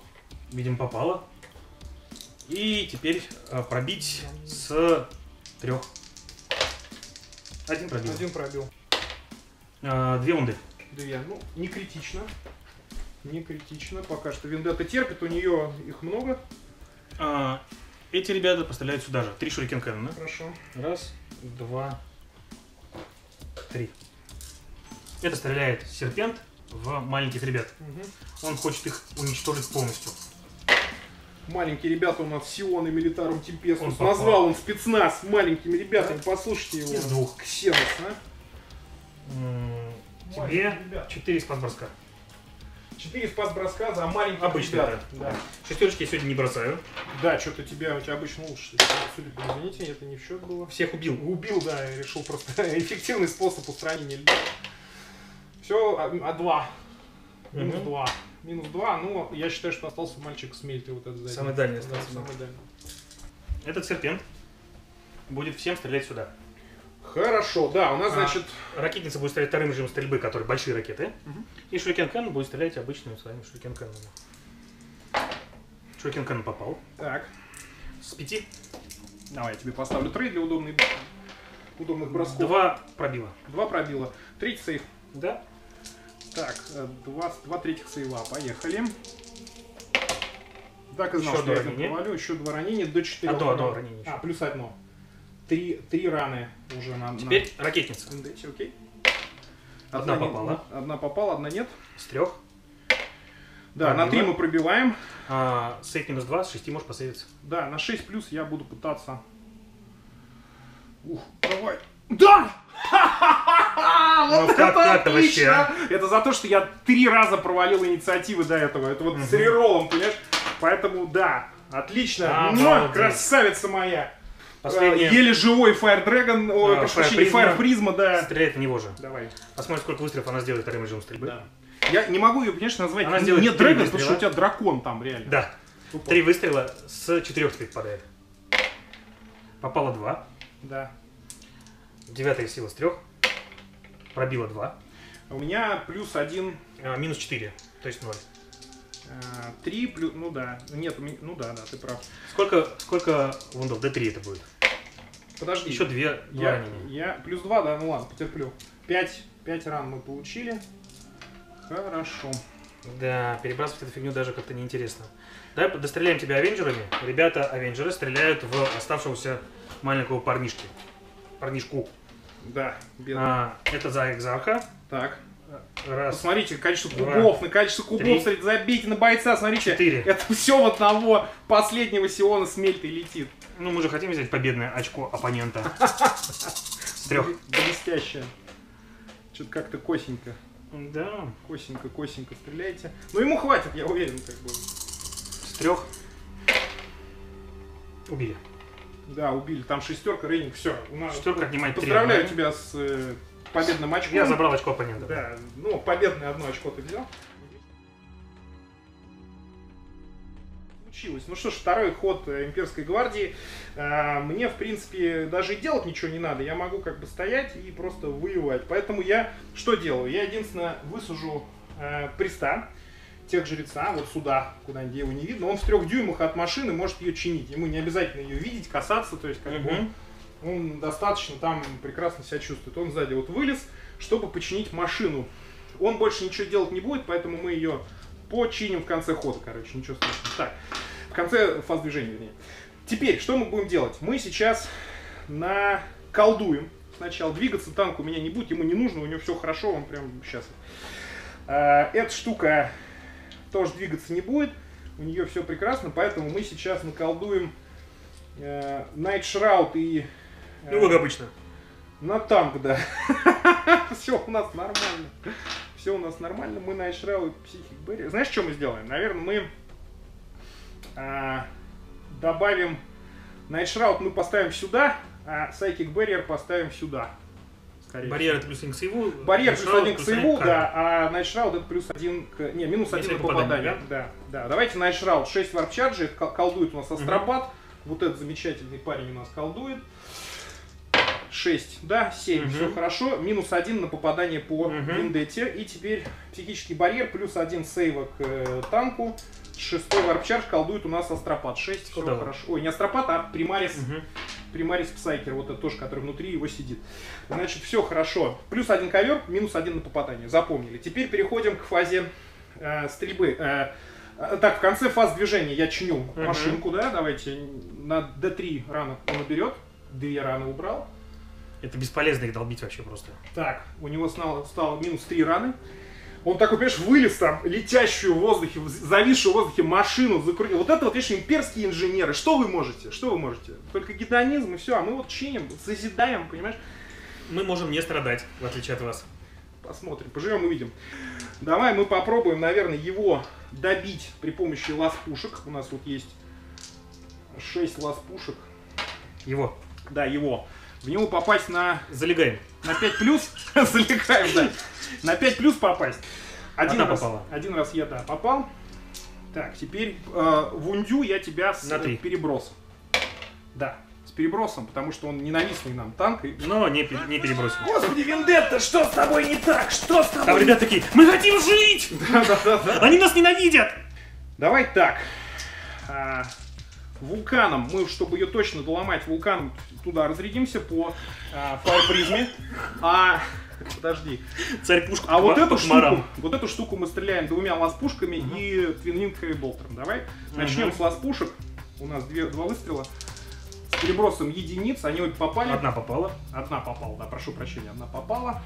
Видимо, попало. И теперь а, пробить с трех. Один пробил. Один пробил. А, Две унды. Две. Ну, не критично. Не критично. Пока что Вендетта терпит, у нее их много. А, Эти ребята постреляют сюда же. Три шурикен Кэннона. Хорошо. Раз, два, три. Это стреляет серпент в маленьких ребят. Мгм. Он хочет их уничтожить полностью. Маленькие ребята у нас Сион и Милитарум Темпестус. Он попал. Назвал он спецназ маленькими ребятами. Послушайте его. Из двух. Ксенос, а? Тебе Маленькие ребята. 4 из броска. Четыре спас броска за маленьких Обычно, ребят. Да. Шестерочки я сегодня не бросаю. Да, что-то тебя, у тебя обычно лучше. Судя по извините, это не в счет было. Всех убил. Убил, да, и решил просто эффективный способ устранения льда. Все, а, а два. Минус Мгм. два. Минус два, ну, я считаю, что остался мальчик с мельтой вот этот. Самый дальний Да, остался. самый дальний. Этот серпент будет всем стрелять сюда. Хорошо, да, у нас, А. значит, Ракетница будет стрелять вторым режимом стрельбы, который большие ракеты. Мгм. И Shuriken Cannon будет стрелять обычными своими Shuriken Cannon ами. Shuriken Cannon попал. так, С пяти давай я тебе поставлю tray для удобной, удобных бросков. два пробила. Два пробила. Третий save. Да? Так, э, два, два третьих save а. Поехали. Так и знал, Еще что я это провалю. Еще два ранения до четырех. Одно, одно ран. ранение еще. А, плюс одно. Три, три раны уже на... Теперь ракетница. на индексе, окей. Одна не- попала. Одна попала, одна нет. С трех. Да, на Пробила. три мы пробиваем. А, сейф минус два, с шести можешь посейвиться. Да, на 6 плюс я буду пытаться. Ух, давай. Да! Ну, Вот как это так-то отлично! Это за то, что я три раза провалил инициативы до этого. Это вот с реролом, понимаешь? Поэтому да, отлично. Муа, Обалдеть. красавица моя. Последняя. Э, Еле живой Fire Dragon, А, прошу Fire прощения, Prisma. Fire Prisma, да. Стреляет в него же. Давай. Посмотрим, сколько выстрелов она сделает вторым режимом стрельбы. Да. Я не могу ее, конечно, назвать Она не сделает не Dragon, потому что у тебя дракон там реально. Да. Тупо. Три выстрела с четырех тебе попадает. Попало два. Да. Девятая сила с трех. Пробила два. У меня плюс один А, минус четыре. То есть ноль. А, Три плюс, ну да, нет, ну да, да, ты прав. Сколько, сколько вундов? D3 это будет. Подожди. Еще две, я, ранения. я плюс два, да, ну ладно, потерплю. Пять, пять ран мы получили. Хорошо. Да, перебрасывать эту фигню даже как-то неинтересно. Давай достреляем тебя авенджерами. Ребята, авенджеры стреляют в оставшегося маленького парнишки. Парнишку. Да, бедный. А, это за экзарха. Так. Раз. Посмотрите, количество Два. кубов, на количество кубов, Три. смотрите, забейте на бойца, смотрите. Четыре. Это все в одного последнего Сиона с мельтой летит. Ну, мы же хотим взять победное очко оппонента. С трех. Блестяще. Что-то как-то косенько. Да, Косенько, косенько стреляйте. Ну ему хватит, я уверен, как бы. с трех. Убили. Да, убили. Там шестерка, рейнинг, все. Шестерка отнимает три. Поздравляю тебя с э, победным очком. Я забрал очко оппонента. Да, ну, победное одно очко ты взял. Случилось. Ну что ж, второй ход э, имперской гвардии. А, Мне, в принципе, даже и делать ничего не надо. Я могу как бы стоять и просто воевать. Поэтому я что делаю? Я единственное высажу э, приста тех жреца, вот сюда, куда-нибудь, его не видно. Он в трех дюймах от машины может ее чинить. Ему не обязательно ее видеть, касаться, то есть как бы. Он достаточно там прекрасно себя чувствует. Он сзади вот вылез, чтобы починить машину. Он больше ничего делать не будет, поэтому мы ее починим в конце хода, короче, ничего страшного. Так, в конце фаз движения, вернее. Теперь, что мы будем делать? Мы сейчас наколдуем. Сначала двигаться танк у меня не будет, ему не нужно, у него все хорошо, он прям счастлив. А, Эта штука тоже двигаться не будет, у нее все прекрасно, поэтому мы сейчас наколдуем э, Night Shroud и Ну, как обычно. на танк, да. Все у нас нормально. Все у нас нормально. Мы на Эшрау и Психик Берри. Знаешь, что мы сделаем? Наверное, мы а, добавим... На Эшраут мы поставим сюда, а Psychic Barrier поставим сюда. Скорее Барьер это плюс один к сейву. Барьер плюс один к сейву, к да, а Shroud это плюс один к... Не, минус один на попадание, попадание. Да, да. Давайте Night Shroud 6 варпчарджей, это кол- колдует у нас Астробат. Вот этот замечательный парень у нас колдует. 6, да, 7, Мгм. все хорошо. Минус 1 на попадание по Мгм. Виндетте. И теперь психический барьер, плюс 1 сейва к э, танку. Шестой варпчардж колдует у нас Астропат. 6, все Куда хорошо. Ой, не Астропат, а Примарис Мгм. Primaris Psyker, вот это тоже, который внутри его сидит. Значит, все хорошо. Плюс один cover, минус один на попадание. Запомнили. Теперь переходим к фазе э, стрельбы. Э, э, так, в конце фаз движения я чиню Мгм. машинку, да, давайте. На D3 раны он наберет. Две раны убрал. Это бесполезно их долбить вообще просто. Так, у него стало, стало минус 3 раны. Он такой, понимаешь, вылез там, летящую в воздухе, зависшую в воздухе машину закрутил. Вот это вот, видишь, имперские инженеры. Что вы можете? Что вы можете? Только гедонизм и все. А мы вот чиним, созидаем, понимаешь? Мы можем не страдать, в отличие от вас. Посмотрим, поживем увидим. Давай мы попробуем, наверное, его добить при помощи лаз-пушек. У нас вот есть 6 лаз-пушек. Его. Да, его. В него попасть на Залегаем. На 5 плюс залегаем, да. На 5 плюс попасть. Один Одна раз, попала. Один раз я, да, попал. Так, теперь э, в Ундю я тебя с На три. перебросом. Да, с перебросом, потому что он ненавистный нам танк. и- Но не, не перебросим. Господи, Вендетта, что с тобой не так? Что с тобой? Там ребята такие, мы хотим жить! Да-да-да. Они нас ненавидят! Давай так. А, вулканом, мы, чтобы ее точно доломать, вулканом туда разрядимся по а, фаер-призме. А, подожди. Царь пушка А вот эту штуку, вот эту штуку мы стреляем двумя лаз-пушками и твинвинг хэви-болтером. Давай начнем с лаз-пушек. У нас две, два выстрела. С перебросом единиц, они обе попали. Одна попала, Одна попала, да, прошу прощения, одна попала.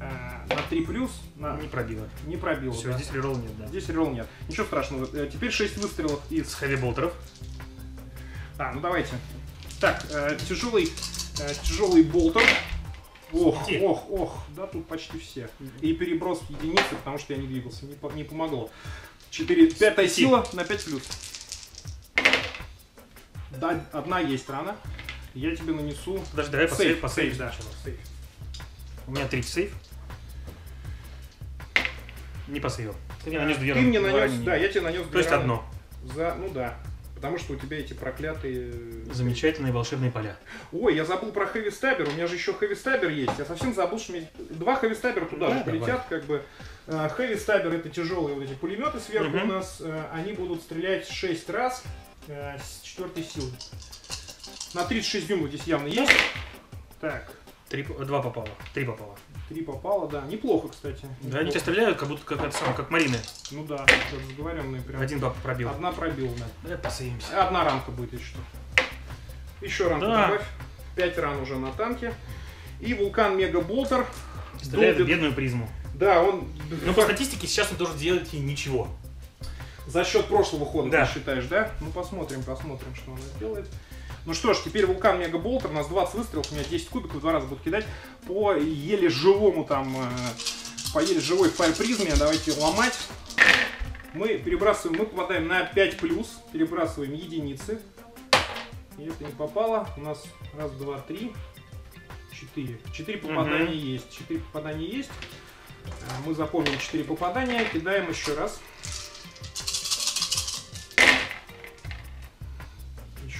Э, на 3 плюс, на... не пробила. не пробила. Все, да. здесь реролл нет, да. Здесь реролл нет. Ничего страшного. Э, Теперь 6 выстрелов из... С хэви-болтеров. А, ну давайте. Так, э, тяжелый, э, тяжелый болтер. Ох, ох, ох, да тут почти все. И переброс в единицы, потому что я не двигался, не, по- не помогло. 4, пятая Спасибо. сила на 5 плюс. Да, одна есть рана. Я тебе нанесу Подожди, давай по сейф, по сейф, сейф да, сейф. У меня третий сейф. Не по сейву. Ты мне нанес две Ты мне нанес, да, я тебе нанес То есть раны одно. За, ну да, потому что у тебя эти проклятые... Замечательные волшебные поля. Ой, я забыл про Хэви Стабер, у меня же еще Хэви Стабер есть. Я совсем забыл, что меня два Хэви Стабера туда Да, же полетят, как бы. Хэви Стабер это тяжелые вот эти пулеметы сверху Мгм. у нас. Э, Они будут стрелять 6 раз э, с четвертой силы. На 36 дюймов здесь явно есть. Так, Три, два попало. Три попало. Три попало, да. Неплохо, кстати. Да, они тебя стреляют, как будто как это самое, как Марины. Ну да, разговоренные прям. Один баб пробил. Одна пробил, да. Давай посоимся. Одна ранка будет, что. Еще ранку Да. добавь. Пять ран уже на танке. И вулкан Мега Болтер. Стреляет в долбит- бедную призму. Да, он Но по статистике сейчас он должен делать и ничего. за счет прошлого хода Да. ты считаешь, да? Ну посмотрим, посмотрим, что он сделает. Ну что ж, теперь вулкан Мега Болтер. У нас 20 выстрелов, у меня 10 кубиков, два раза буду кидать по еле живому там, э, по еле живой фаер призме. Давайте ломать. Мы перебрасываем, мы попадаем на 5 плюс, перебрасываем единицы. И это не попало. У нас раз, два, три, четыре. Четыре попадания есть. Четыре попадания есть. А, Мы запомнили 4 попадания. Кидаем еще раз.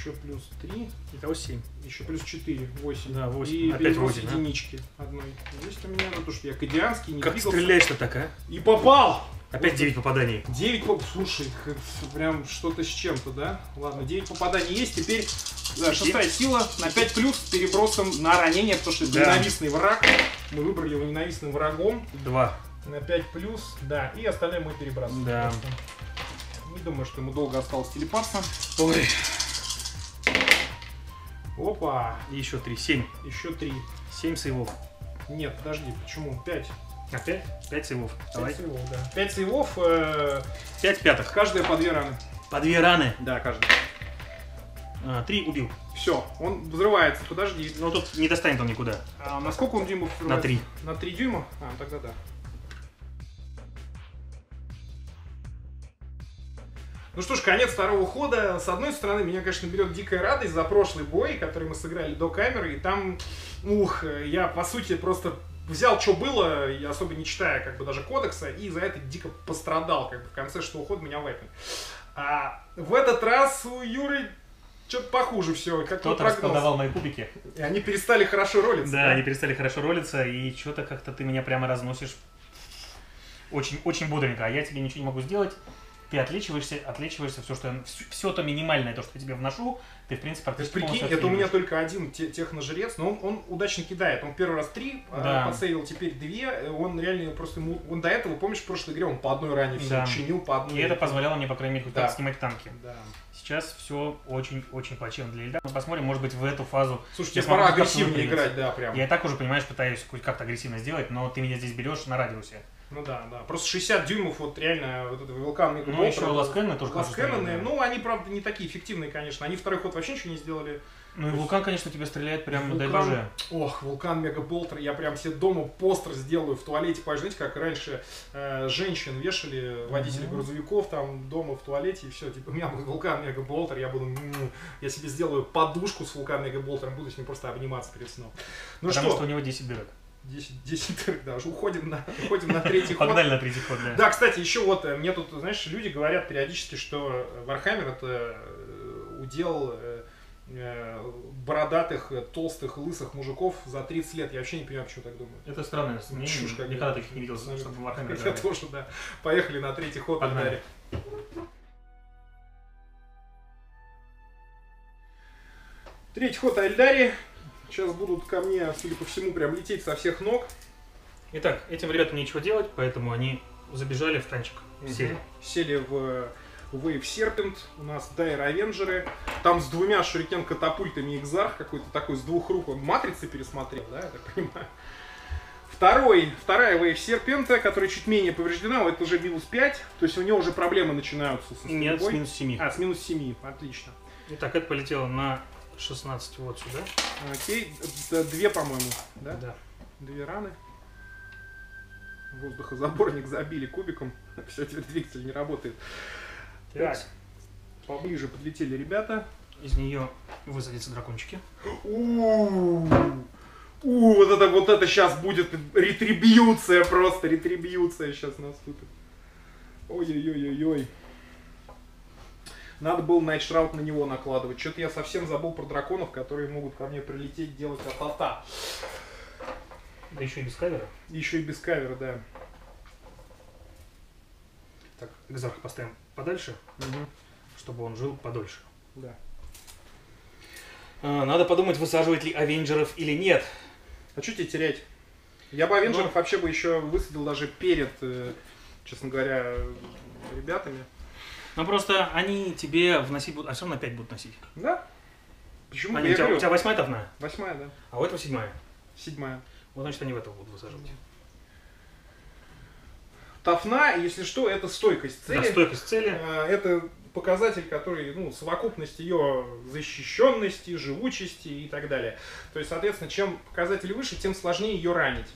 Еще плюс 3. Итого 7. Еще плюс 4. 8. Да, восемь. И Опять переброс восемь, да? единички одной. Есть у меня, ну то, что я кадианский, не Как стреляешь-то так, а? И попал! Опять 9 попаданий. 9 поп... Слушай, прям что-то с чем-то, да? Ладно, 9 попаданий есть. Теперь да, шестая сила на 5 плюс с перебросом на ранение, потому что это Да. ненавистный враг. Мы выбрали его ненавистным врагом. 2. На 5 плюс, да. И остальное мы перебрасываем. Да. Не думаю, что ему долго осталось телепаться. Ой. Опа, И еще 3. 7. еще 3. 7 сейвов. Нет, подожди, почему? 5. Опять? 5 сейвов. Давай. 5 сейвов, да. 5 сейвов, э, 5 пятых. каждая по 2 раны. По 2 раны. Да, каждая. 3 убил. Все, он взрывается, подожди. Но тут не достанет он никуда. А на сколько он дюймов На взрывается? 3. На 3 дюйма? А, тогда да. Ну что ж, конец второго хода. С одной стороны, меня, конечно, берет дикая радость за прошлый бой, который мы сыграли до камеры. И там, ух, я, по сути, просто взял, что было, особо не читая, как бы, даже кодекса, и за это дико пострадал, как бы, в конце шестого хода меня вайпнул. А в этот раз у Юры что-то похуже все, как Кто-то прогноз. распродавал мои кубики. И они перестали хорошо ролиться. Да, они перестали хорошо ролиться, и что-то как-то ты меня прямо разносишь очень, очень бодренько, а я тебе ничего не могу сделать. Ты отличиваешься, отличиваешься, все, что я, все, то минимальное, то, что я тебе вношу, ты, в принципе, есть, практически прикинь, это у меня только один те- техножрец, но он, он удачно кидает. Он первый раз три Да. а, подсейвил, теперь две. Он реально просто ему. Он до этого, помнишь, в прошлой игре он по одной ране все Да. чинил, по одной. И это позволяло мне, по крайней мере, хоть Да. снимать танки. Да. Сейчас все очень-очень плачевно для Ильда. Мы посмотрим, может быть, в эту фазу. Слушайте, я смогу пора агрессивнее играть, да, прям. Я и так уже, понимаешь, пытаюсь хоть как-то агрессивно сделать, но ты меня здесь берешь на радиусе. Ну да, да. Просто 60 дюймов, вот реально, вот это вулкан Мега Ну, еще ласкенны тоже да. ну, они, правда, не такие эффективные, конечно. Они второй ход вообще ничего не сделали. Ну и Vulcan, конечно, тебе стреляет прям, дай Vulcan- боже. Ох, Vulcan Mega Bolter. Я прям себе дома постер сделаю в туалете. Знаете, как раньше э, женщин вешали, водители Мгм. грузовиков там дома в туалете и все. Типа, у меня будет Vulcan Mega Bolter. Я буду, м, я себе сделаю подушку с Vulcan Mega Bolter ом. Буду с ним просто обниматься перед сном. Ну потому что, что у него 10 дырок. 10, 10 дырок, да, уже уходим на, уходим на третий ход. Погнали на третий ход, да. Да, кстати, еще вот, э, мне тут, знаешь, люди говорят периодически, что Вархаммер это э, удел э, бородатых, толстых, лысых мужиков за 30 лет. Я вообще не понимаю, почему так думаю. Это странное мнение. Чушь какая-то. Никогда таких не видел, чтобы в Warhammer Я тоже, да. Поехали на третий ход. Погнали. Эльдари. Третий ход Альдари. Сейчас будут ко мне, судя по всему, прям лететь со всех ног. Итак, этим ребятам нечего делать, поэтому они забежали в танчик. Сели. Сели в Wave Serpent. У нас Дайр Авенджеры. Там с двумя шурикен катапультами Экзарх какой-то такой с двух рук. Он матрицы пересмотрел, да, я так понимаю. Второй, вторая Wave Serpent, которая чуть менее повреждена, это уже минус 5. То есть у него уже проблемы начинаются со Нет, с стрельбой. минус 7. А, с минус 7, отлично. Итак, это полетело на 16 вот сюда. Окей, две, по-моему, да? Да. Две раны. Воздухозаборник забили кубиком. Все, теперь двигатель не работает. Так, поближе подлетели ребята. Из нее высадятся дракончики. У, у, вот это вот это сейчас будет ретрибьюция просто, ретрибьюция сейчас наступит. Ой-ой-ой-ой-ой. Надо было Shroud на него накладывать. Что-то я совсем забыл про драконов, которые могут ко мне прилететь делать атата. Да еще и без кавера. Еще и без кавера, да. Так, экзарх поставим подальше, чтобы он жил подольше. Да. А, Надо подумать, высаживать ли Авенджеров или нет. А что тебе терять? Я бы Авенджеров Ну. вообще бы еще высадил даже перед, э, честно говоря, ребятами. Ну просто они тебе вносить будут, а все равно 5 будут носить. Да? Почему? Они, у, тебя, у тебя восьмая тавная, Восьмая, да. а у этого седьмая. Седьмая. Вот значит они в этого будут высаживать. Тафна, если что, это стойкость цели. Да, стойкость цели. А, Это показатель, который, ну, совокупность ее защищенности, живучести и так далее. То есть, соответственно, чем показатель выше, тем сложнее ее ранить.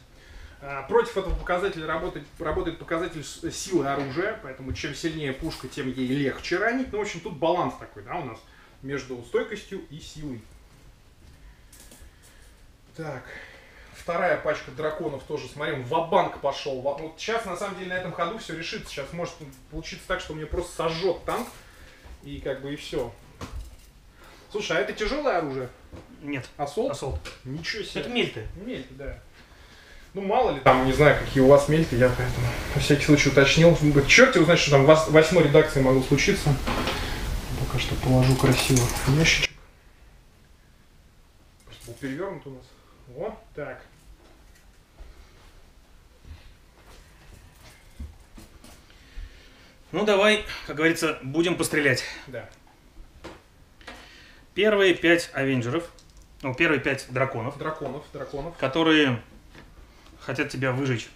А, Против этого показателя работает, работает показатель с- силы оружия, поэтому чем сильнее пушка, тем ей легче ранить. Ну, в общем, тут баланс такой, да, у нас между стойкостью и силой. Так, вторая пачка драконов тоже, смотрим, в банк пошел. Вот сейчас, на самом деле, на этом ходу все решится. Сейчас может получиться так, что мне просто сожжет танк. И как бы и все. Слушай, а это тяжелое оружие? Нет, Ассолт? ассолт. Ничего себе. Это мельты. Мельты, да. Ну, мало ли, там, не знаю, какие у вас мельты, я поэтому на всякий случай уточнил. Ну, Черт его знает, что там в вос- восьмой редакции могло случиться. Пока что положу красиво в ящичек. Просто был перевернут у нас. О, так. Ну давай, как говорится, будем пострелять. Да. Первые пять авенджеров, ну, первые пять драконов, Драконов, драконов. которые хотят тебя выжечь.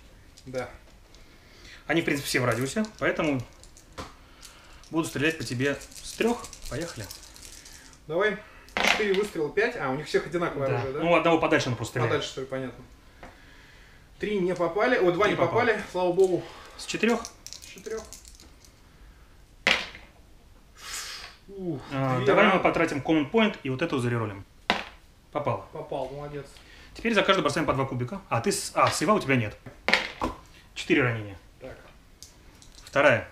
Да. Они, в принципе, все в радиусе, поэтому буду стрелять по тебе с трех. Поехали. Давай. Четыре выстрела, пять. А, у них всех одинаковое Да. оружие, да? Ну, одного подальше он просто стреляет. дальше что ли, понятно. Три не попали. О, два Три не попало. попали, слава богу. С четырех. С четырех. Ух, а, давай мы потратим command point и вот эту зареролим. Попало. Попал, молодец. Теперь за каждый бросаем по два кубика. А, ты с... А, сейва у тебя нет. Четыре ранения. Так, Вторая.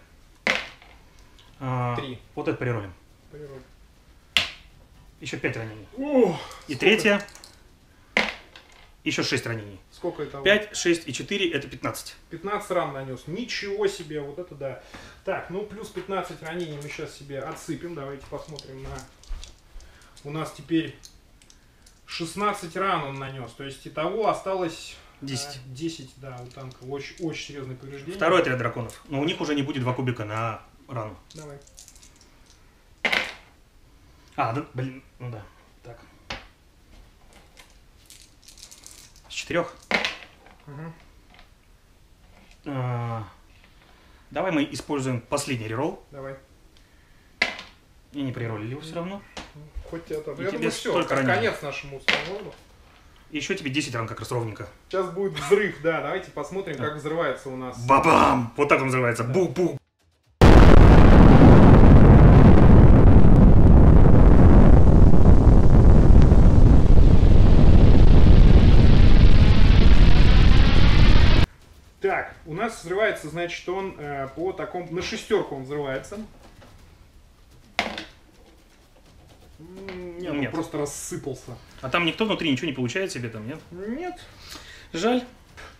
А, Три. Вот это приролим. природа. Еще пять ранений. Ух, И сколько- третья. Еще шесть ранений. Сколько это? 5, 6 и 4 это 15. 15 ран нанес. Ничего себе, вот это да. Так, ну плюс 15 ранений мы сейчас себе отсыпем. Давайте посмотрим на... У нас теперь 16 ран он нанес. То есть итого осталось... 10. а, 10, да, у танка. Очень, очень серьезные повреждения. Второй отряд драконов. Но у них уже не будет два кубика на рану. Давай. А, да, блин, ну да. Так. С четырех. Мгм. А, давай мы используем последний реролл. Давай. И не прероллили его все равно. Хоть это. И я тебе думаю, все. столько ранений. Конец нашему. И еще тебе 10 ран как раз ровненько. Сейчас будет взрыв, да. Давайте посмотрим, как взрывается у нас. Бабам! Вот так он называется. Бух-бух. Так, у нас взрывается, значит, он э, по такому... На шестерку он взрывается. Нет, он Нет. просто рассыпался. А там никто внутри ничего не получает себе там, нет? Нет. Жаль.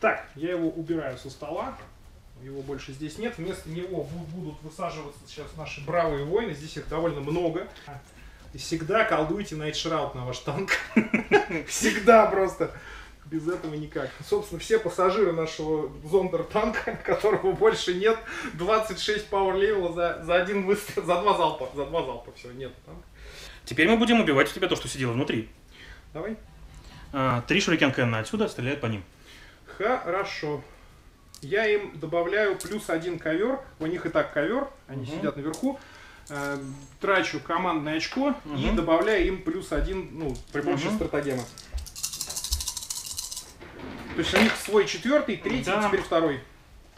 Так, я его убираю со стола. Его больше здесь нет. Вместо него бу- будут высаживаться сейчас наши бравые воины. Здесь их довольно много. И всегда колдуйте Night Shroud на ваш танк. Всегда просто. Без этого никак. Собственно, все пассажиры нашего зондер танка, которого больше нет, 26 пауэр левела за, за один выстрел, за два залпа. За два залпа, все, нет танка. Теперь мы будем убивать у тебя то, что сидело внутри. Давай. А, Три шурикен Кэнна отсюда стреляют по ним. Хорошо. Я им добавляю плюс один ковер. У них и так ковер, они Мгм. сидят наверху. Э, Трачу командное очко и Мгм. добавляю им плюс один, ну, при помощи Мгм. стратагема. То есть у них свой четвертый, третий, Да. и теперь второй.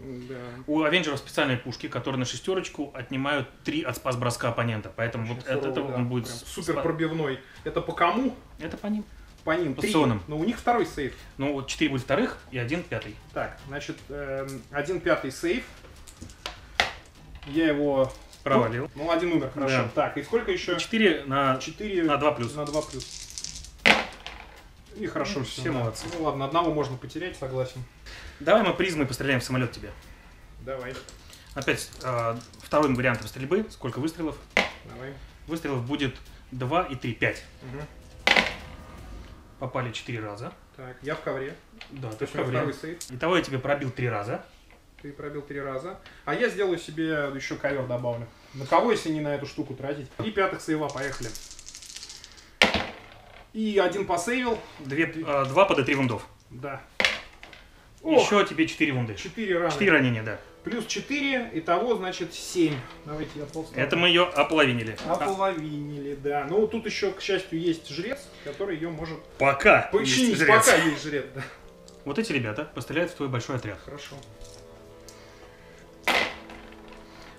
Да. У Авенджеров специальные пушки, которые на шестерочку отнимают три от спас броска оппонента. Поэтому вот Сурово, от этого да. он будет... Прям супер спа- пробивной. Это по кому? Это по ним. По ним. По Три. зонам. Но у них второй сейф. Ну, вот четыре будет вторых и один пятый. Так, значит, эм, один пятый сейф. Я его... Провалил. Ну, один умер, хорошо. Да. Так, и сколько еще? Четыре на... 4 На два плюс. На 2 плюс. И хорошо, Ну, все да. молодцы. Ну ладно, одного можно потерять, согласен. Давай мы призмой постреляем в самолет тебе. Давай, Опять а, вторым вариантом стрельбы. Сколько выстрелов? давай. Выстрелов будет 2 и 3, 5. Мгм. Попали 4 раза. Так, я в ковре. Да, ты второй. сейф. Итого я тебе пробил три раза. Ты пробил три раза. А я сделаю себе еще ковер добавлю. На кого, если не на эту штуку тратить? И пятых сейва, поехали. И один посейвил. Две, а, два по D3 вундов. Да. О, Еще тебе четыре вунды. четыре раны. Четыре ранения, да. Плюс 4, итого, значит, 7. Давайте я толстый. Это мы ее ополовинили. А, Ополовинили, да. Ну, тут еще, к счастью, есть жрец, который ее может пока починить, есть жрец. пока есть жрец. Да. Вот эти ребята постреляют в твой большой отряд. Хорошо.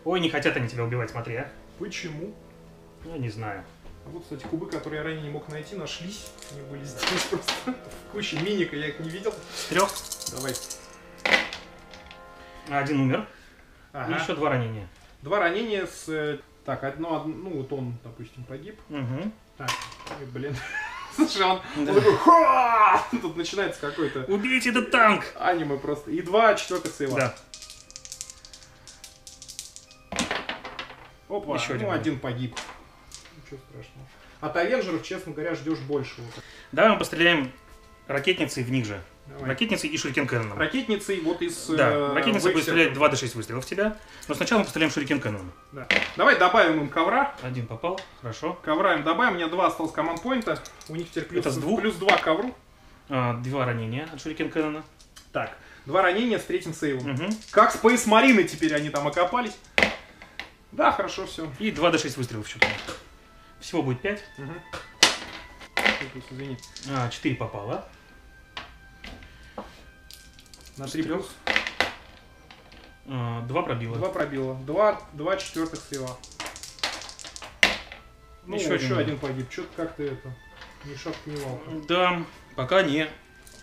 Ой, не хотят они тебя убивать, смотри, а. Почему? Я не знаю. А Вот, кстати, кубы, которые я ранее не мог найти, нашлись. Они были здесь просто в куче миника, я их не видел. С трех Давай. один умер. Ага. И еще два ранения. Два ранения с... э, Так, одно, одно- ну вот он, допустим, погиб. Угу. Так, ой, блин. Слушай, он, он Да. такой, «Ха!» Тут начинается какой-то Убейте этот танк! аниме просто. И два четвертых сейва. Да. Опа, Еще ну один. один погиб. Ничего страшного. От Авенджеров, честно говоря, ждешь большего. Давай мы постреляем ракетницей в них же. Давай. Ракетницей и шурикен каноном. Ракетницей вот из... Да, э, ракетница будет стрелять 2d6 выстрелов в тебя. Но сначала мы постреляем шурикен каноном. Да. Давай добавим им ковра. Один попал, хорошо. Ковра им добавим. У меня два осталось команд поинта. У них теперь плюс, Это с двух? плюс два к ковру. А, два ранения от шурикен канона. Так, два ранения с третьим сейвом. Угу. Как Спейс Марины теперь они там окопались. Да, хорошо, все. И 2d6 выстрелов что-то. Всего будет 5. Извини. А, 4 попало. На три плюс. А, 2 пробило. Два пробила. Два, два четвертых сейва. Ну, Еще еще, один. один погиб. Что-то как-то это. Ни шапка, ни валка. Да, пока не.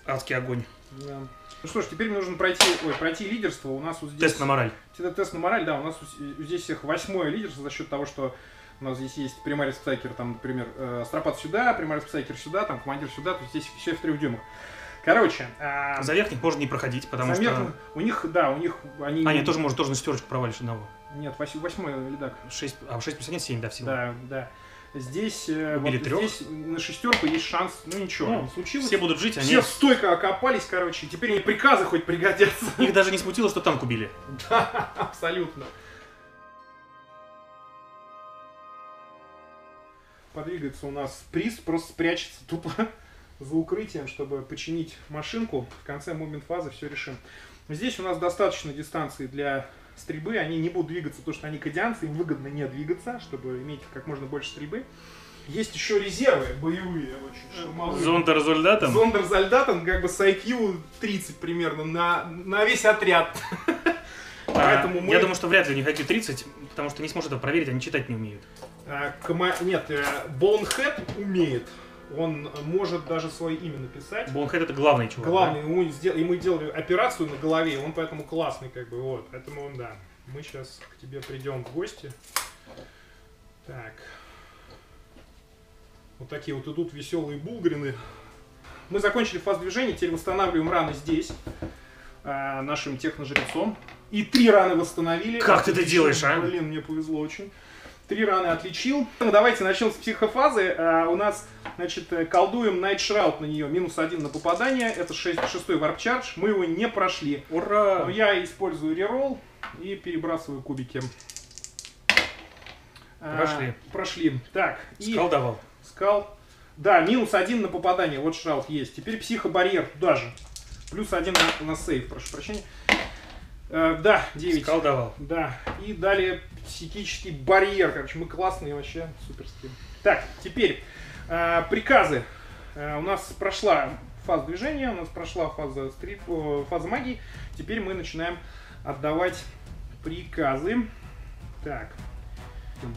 Адский огонь. Да. Ну что ж, теперь мне нужно пройти, ой, пройти лидерство. У нас вот здесь... Тест на мораль. Это тест на мораль, да, у нас здесь всех восьмое лидерство за счет того, что у нас здесь есть примарис псайкер, там, например, э, Астропат сюда, примарис псайкер сюда, там, командир сюда, то есть здесь все в трех дюймах. Короче, а, За верхних можно не проходить, потому за что... у них, да, у них, они... А, нет, тоже может тоже на шестерочку провалишь одного. Нет, вось- восьмой лидак. 6, а 6 плюс 1, 7, да, всего. Да, да. Здесь, э, Убили вот здесь на шестерку есть шанс, ну ничего, Ну, не случилось. Все будут жить, они... Все стойко окопались, короче, теперь они приказы хоть пригодятся. Их даже не смутило, что танк убили. Абсолютно. Подвигается у нас приз, просто спрячется тупо за укрытием, чтобы починить машинку. В конце момент фазы все решим. Здесь у нас достаточно дистанции для стрельбы. Они не будут двигаться, потому что они кадианцы, им выгодно не двигаться, чтобы иметь как можно больше стрельбы. Есть еще резервы боевые, очень штурмовые. Зонда результатом. Зондерзальдатом как бы с IQ 30 примерно на, на весь отряд. Поэтому мы... А, Я думаю, что вряд ли у них IQ 30, потому что не сможет это проверить, они читать не умеют. А, кома- Нет, э, Bonehead умеет. Он может даже свое имя написать. Бонхед это главный чувак. Главное, ему, сдел- ему делали операцию на голове, он поэтому классный, как бы, вот. Поэтому он, да. Мы сейчас к тебе придем в гости. Так. Вот такие вот идут веселые булгарины. Мы закончили фаз движения, теперь восстанавливаем раны здесь. а, нашим техножрецом. И три раны восстановили. Как ты это Отлично. делаешь, а? Блин, мне повезло очень. Три раны отличил. Ну, давайте начнем с психофазы. А, у нас, значит, э, колдуем Night Shroud на нее. Минус один на попадание. Это шесть- шестой варп-чардж. Мы его не прошли. Ура! Но я использую реролл и перебрасываю кубики. А, Прошли. прошли. Так, и Сколдовал. скал. Да, минус один на попадание. Вот шраут есть. Теперь психобарьер туда же. Плюс один на, на сейв, прошу прощения. Э, да, 9. Сколдовал. Да. И далее психический барьер. Короче, мы классные вообще, суперские. Так, теперь э, приказы. Э, у нас прошла фаза движения, у нас прошла фаза, стрит, о, фаза магии. Теперь мы начинаем отдавать приказы. Так.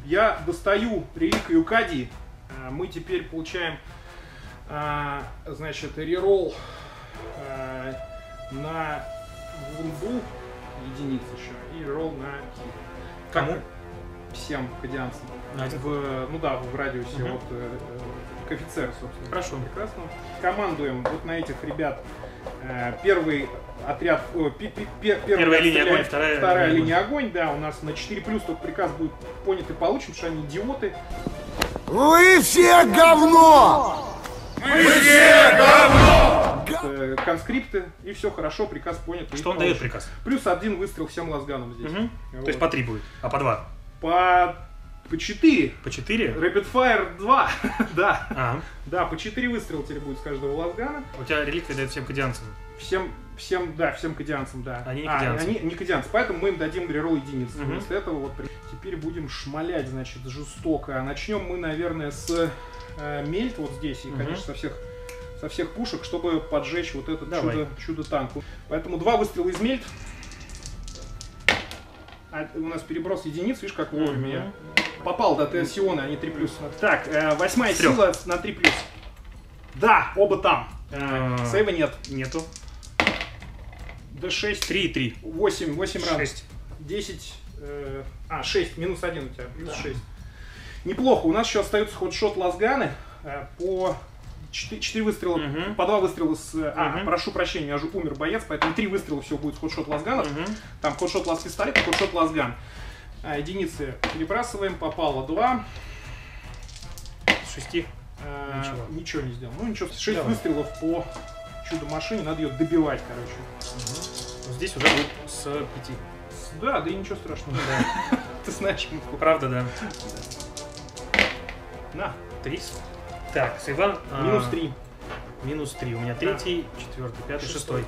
Я достаю реликвию Кади. Э, Мы теперь получаем, э, значит, реролл э, на вунду единиц еще и ролл на хит. Кому? Всем кадианцам. В, ну да, в радиусе Мгм. от э, к офицеру, собственно. Хорошо. Прекрасно. Командуем вот на этих ребят. Э, первый отряд, о, пи- пи- пе- первый Первая линия стреляет, огонь, вторая вторая линия огонь, да, у нас на 4 плюс только приказ будет понят и получен, потому что они идиоты. Вы все говно! Мы все говно! конскрипты, и все хорошо, приказ понят. Что он дает приказ? Плюс один выстрел всем лазганом здесь. Мгм. Вот. То есть по три будет, а по два? по... по 4. По четыре? Rapid Fire 2. да. А, Да, по 4 выстрела теперь будет с каждого лазгана. у тебя реликвия дает всем кадианцам. Всем, всем, да, всем кадианцам, да. Они не А, кадианцы. они не кадианцы, поэтому мы им дадим реролл единиц. Мгм. Вместо этого вот теперь будем шмалять, значит, жестоко. Начнем мы, наверное, с мельт вот здесь, и, Мгм. конечно, со всех со всех пушек, чтобы поджечь вот этот чудо, чудо танку. Поэтому два выстрела из мельт. А у нас переброс единиц, видишь, как вовремя я. Попал до Сиона, они 3 плюс. Так, э, восьмая С трёх. сила на 3 плюс. Да, оба там. Э, А. Сейва нет. Нету. D6, Три и три. 8, 8 раз. Шесть. 10, э, а, 6, минус 1 у тебя, плюс 6. Неплохо, у нас еще остаются ходшот лазганы э, по 4, выстрела, Мгм. по 2 выстрела с... э, А, прошу прощения, меня же умер боец, поэтому 3 выстрела всего будет ходшот лазганов. Мгм. Там ходшот лаз пистолет, ходшот лазган. А, единицы перебрасываем, попало 2. С шести. Э, Ничего. ничего не сделал. Ну ничего, 6 Давай. выстрелов по чудо-машине, надо ее добивать, короче. Вот Здесь уже будет с пяти. С- Да, да и ничего страшного. Ты знаешь. Правда, да. На, Три. Так, с Иван... а, минус 3. Минус три. У меня третий, четвертый, пятый, шестой.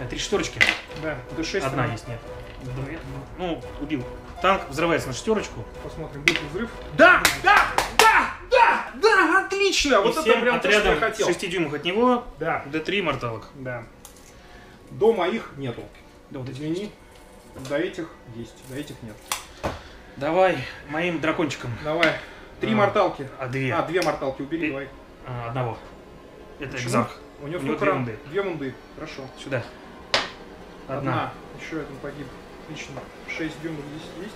А, Три шестерочки. Да, D6. Одна есть, нет. Две. Ну, убил. Танк взрывается на шестерочку. Посмотрим, будет взрыв. Да, да, да, да, да, отлично. И Вот это прям то, что я хотел. 6 дюймов от него Да, D3 морталок. да. До моих нету. Да, вот извини. До этих есть, до этих нет. Давай моим дракончиком. Давай. Три А, морталки. А две. А, две морталки убери, И- давай. А, одного. Это Почему? экзарх. У него у него две мунды. Две мунды. Хорошо. Сюда. Одна. Одна. Еще один погиб. Отлично. 6 дюймов здесь есть?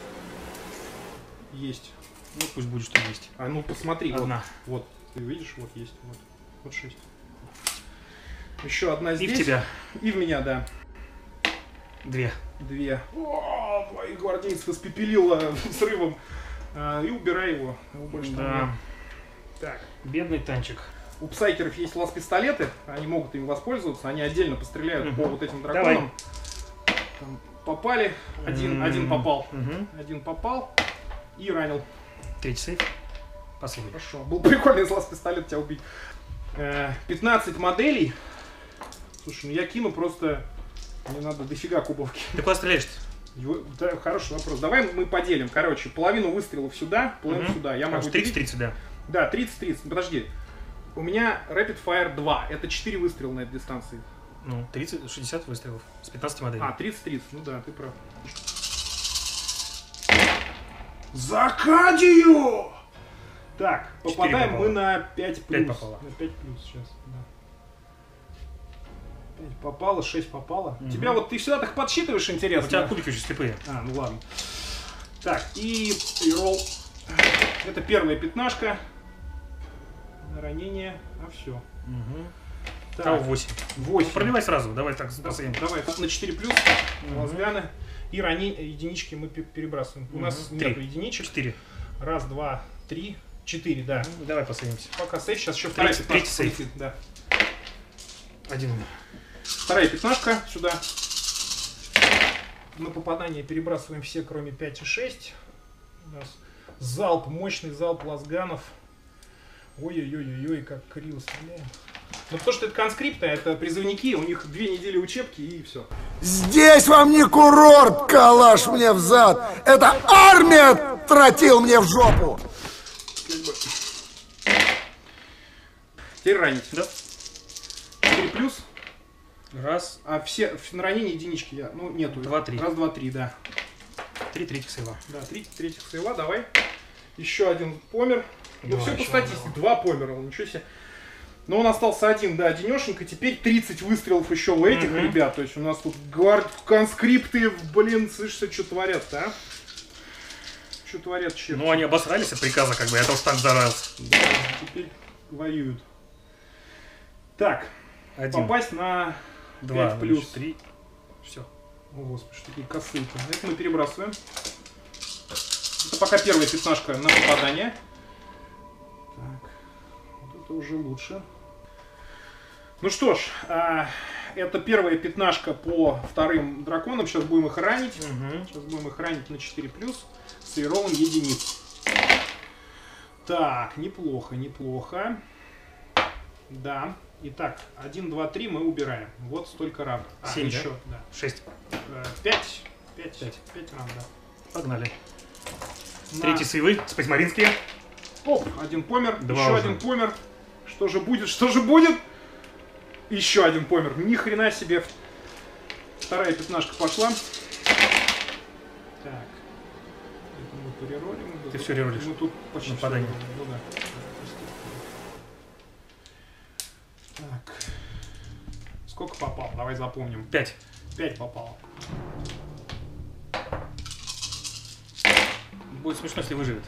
Есть. Ну, пусть будет, что есть. А ну посмотри. вот. Одна. Вот. Ты видишь? Вот есть. Вот. Вот 6. Еще одна И здесь. в тебя. И в меня, да. Две. Две. О, твоих гвардейцев испепелило взрывом. А, и убирай его. Его больше там Да. нет. Так. Бедный танчик. У псайкеров есть лаз-пистолеты, они могут ими воспользоваться, они отдельно постреляют Мгм. по вот этим драконам. Там попали, один, М, один попал. Мгм. Один попал и ранил. Третий сейф. Последний. Хорошо. Был прикольно из лаз-пистолета тебя убить. Э, 15 моделей. Слушай, ну я кину просто... Мне надо дофига кубовки. Ты куда стреляешь Его- Да, хороший вопрос. Давай мы поделим. Короче, половину выстрелов сюда, половину Мгм. сюда. Я могу 30 делить. 30, да. Да, 30-30. Подожди. У меня Rapid Fire 2. Это 4 выстрела на этой дистанции. Ну, 30, 60 выстрелов с 15 моделей. А, 30-30. Ну да, ты прав. Закадию! Так, попадаем попало. мы на 5 плюс. Пять попало. На 5 плюс сейчас, да. 5 попало, 6 попало. Мгм. Тебя вот, ты всегда так подсчитываешь, интересно? У тебя кубики очень слепые. А, ну ладно. Так, и ролл. Это первая пятнашка. На ранение. А все. Угу. Так, Кого 8. 8. Проливай сразу, давай так Да. Давай, на 4 плюс. Мгм. Лазганы. И ранение, единички мы пе- перебрасываем. У Мгм. нас Три. нет единичек. 4. Раз, два, три, четыре, да. Давай посадимся. Пока сейф, сейчас еще вторая Третий- третий сейф. Да. Один. Вторая пятнашка сюда. На попадание перебрасываем все, кроме 5 и 6. У нас залп, мощный залп лазганов. Ой-ой-ой-ой, как криво стреляем. Ну, потому что это конскрипты, это призывники, у них две недели учебки и все. Здесь вам не курорт, калаш мне в зад. Это армия тротил мне в жопу. Теперь ранить. Да. 4 плюс, Раз, а все на ранение единички я. Ну, нету. Два, три. Раз, два, три, да. три третьих сейва. Да, три третьих сейва, давай. Еще один помер. Ну, Два все по статистике. Два помера, ничего себе. Но он остался один, да, денешенька. Теперь 30 выстрелов еще у этих Мгм. ребят. То есть у нас тут гвард, конскрипты, блин, слышишься, что творят-то, а? Что творят черти? Ну, они обосрались от приказа, как бы, я тоже так зарался. Да, теперь воюют. Так, Один, попасть на... два, пять плюс. плюс три. Все. О, господи, что такие косые-то. Это мы перебрасываем. Это пока первая пятнашка на попадание. Так, вот это уже лучше. Ну что ж, а, это первая пятнашка по вторым драконам. Сейчас будем их ранить. Сейчас будем их ранить на 4 плюс с реролом единиц. Так, неплохо, неплохо. Да. Итак, 1, 2, 3 мы убираем. Вот столько ран. А, Семь, да? еще, да. 6. 5. 5. 5. 5 ран, да. Погнали. На- Третий сейвы, спасьмаринские. Оп, один помер, Два еще уже. один помер. Что же будет, что же будет? Еще один помер. Ни хрена себе. Вторая пятнашка пошла. Так. Это мы переролим. Ты всё реролишь? Мы тут почти Нападание. реролим, Ну да. Сколько попал? Давай запомним. 5. 5 попало. Будет смешно, если выживет.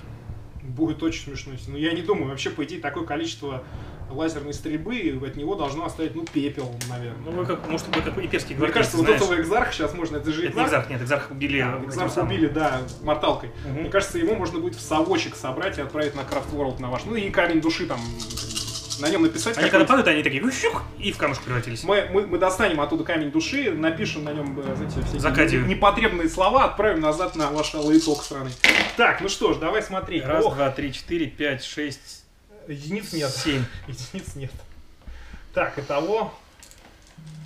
Будет очень смешно. если- Ну, я не думаю, вообще, по идее, такое количество лазерной стрельбы, от него должно оставить, ну, пепел, наверное. Ну, вы как, может, вы как имперский Мне гвардейцы, кажется, вот знаешь. этого экзарха сейчас можно, это же Это не Экзарх, нет, Экзарх убили. Да, этим Экзарха самым. убили, да, морталкой. Мгм. Мне кажется, его можно будет в совочек собрать и отправить на Крафт World на ваш. Ну и камень души там на нем написать. Они когда падают, они такие «Щух!» и в камушек превратились. мы, мы, мы достанем оттуда камень души, напишем на нем, э, знаете, всякие Закадию. непотребные слова, отправим назад на ваш лейток страны. Так, ну что ж, давай смотреть. Раз, Ох, два, три, четыре, пять, шесть, единиц нет. семь. Единиц нет. Так, итого,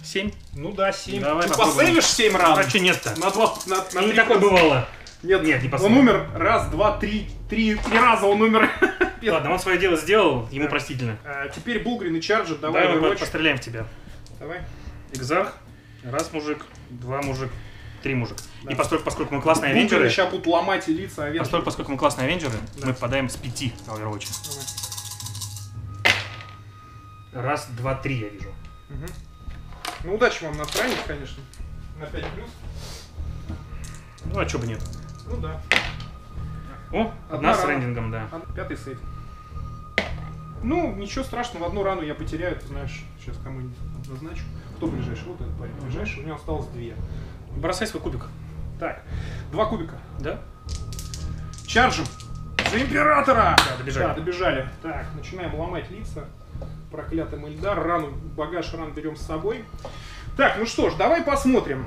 Семь? ну да, 7. Давай Ты попробуем. посейвишь 7 раз? А что нет-то? На два, на, на И не три такое бывало. Нет, Нет, не Он посмотрим. умер раз, два, три, три, три раза он умер. Ладно, он свое дело сделал, ему простительно. А, теперь Булгрин и Чарджер, давай, Давай мы постреляем в тебя. Давай. Экзарх. Раз мужик, два мужик, три мужик. Да. И поскольку, поскольку мы классные Булгрины авенджеры, сейчас будут ломать и лица Авенджеров. поскольку, поскольку мы классные авенджеры, мы попадаем с пяти на Overwatch. Раз, два, три я вижу. Ну, удачи вам на странице, конечно. На 5 плюс. Ну а чё бы нет. Ну да. О, Одна одна с рана. рендингом, да. Пятый сейф. Ну, ничего страшного, одну рану я потеряю, ты знаешь, сейчас кому-нибудь назначу. Кто ближайший? Вот этот парень ближайший, у него осталось две. Бросай свой кубик. Так, два кубика. Да? Чаржем! За императора! Да, добежали. Да, добежали. Так, начинаем ломать лица. Проклятый Мальдар. Рану, багаж ран берем с собой. Так, ну что ж, давай посмотрим.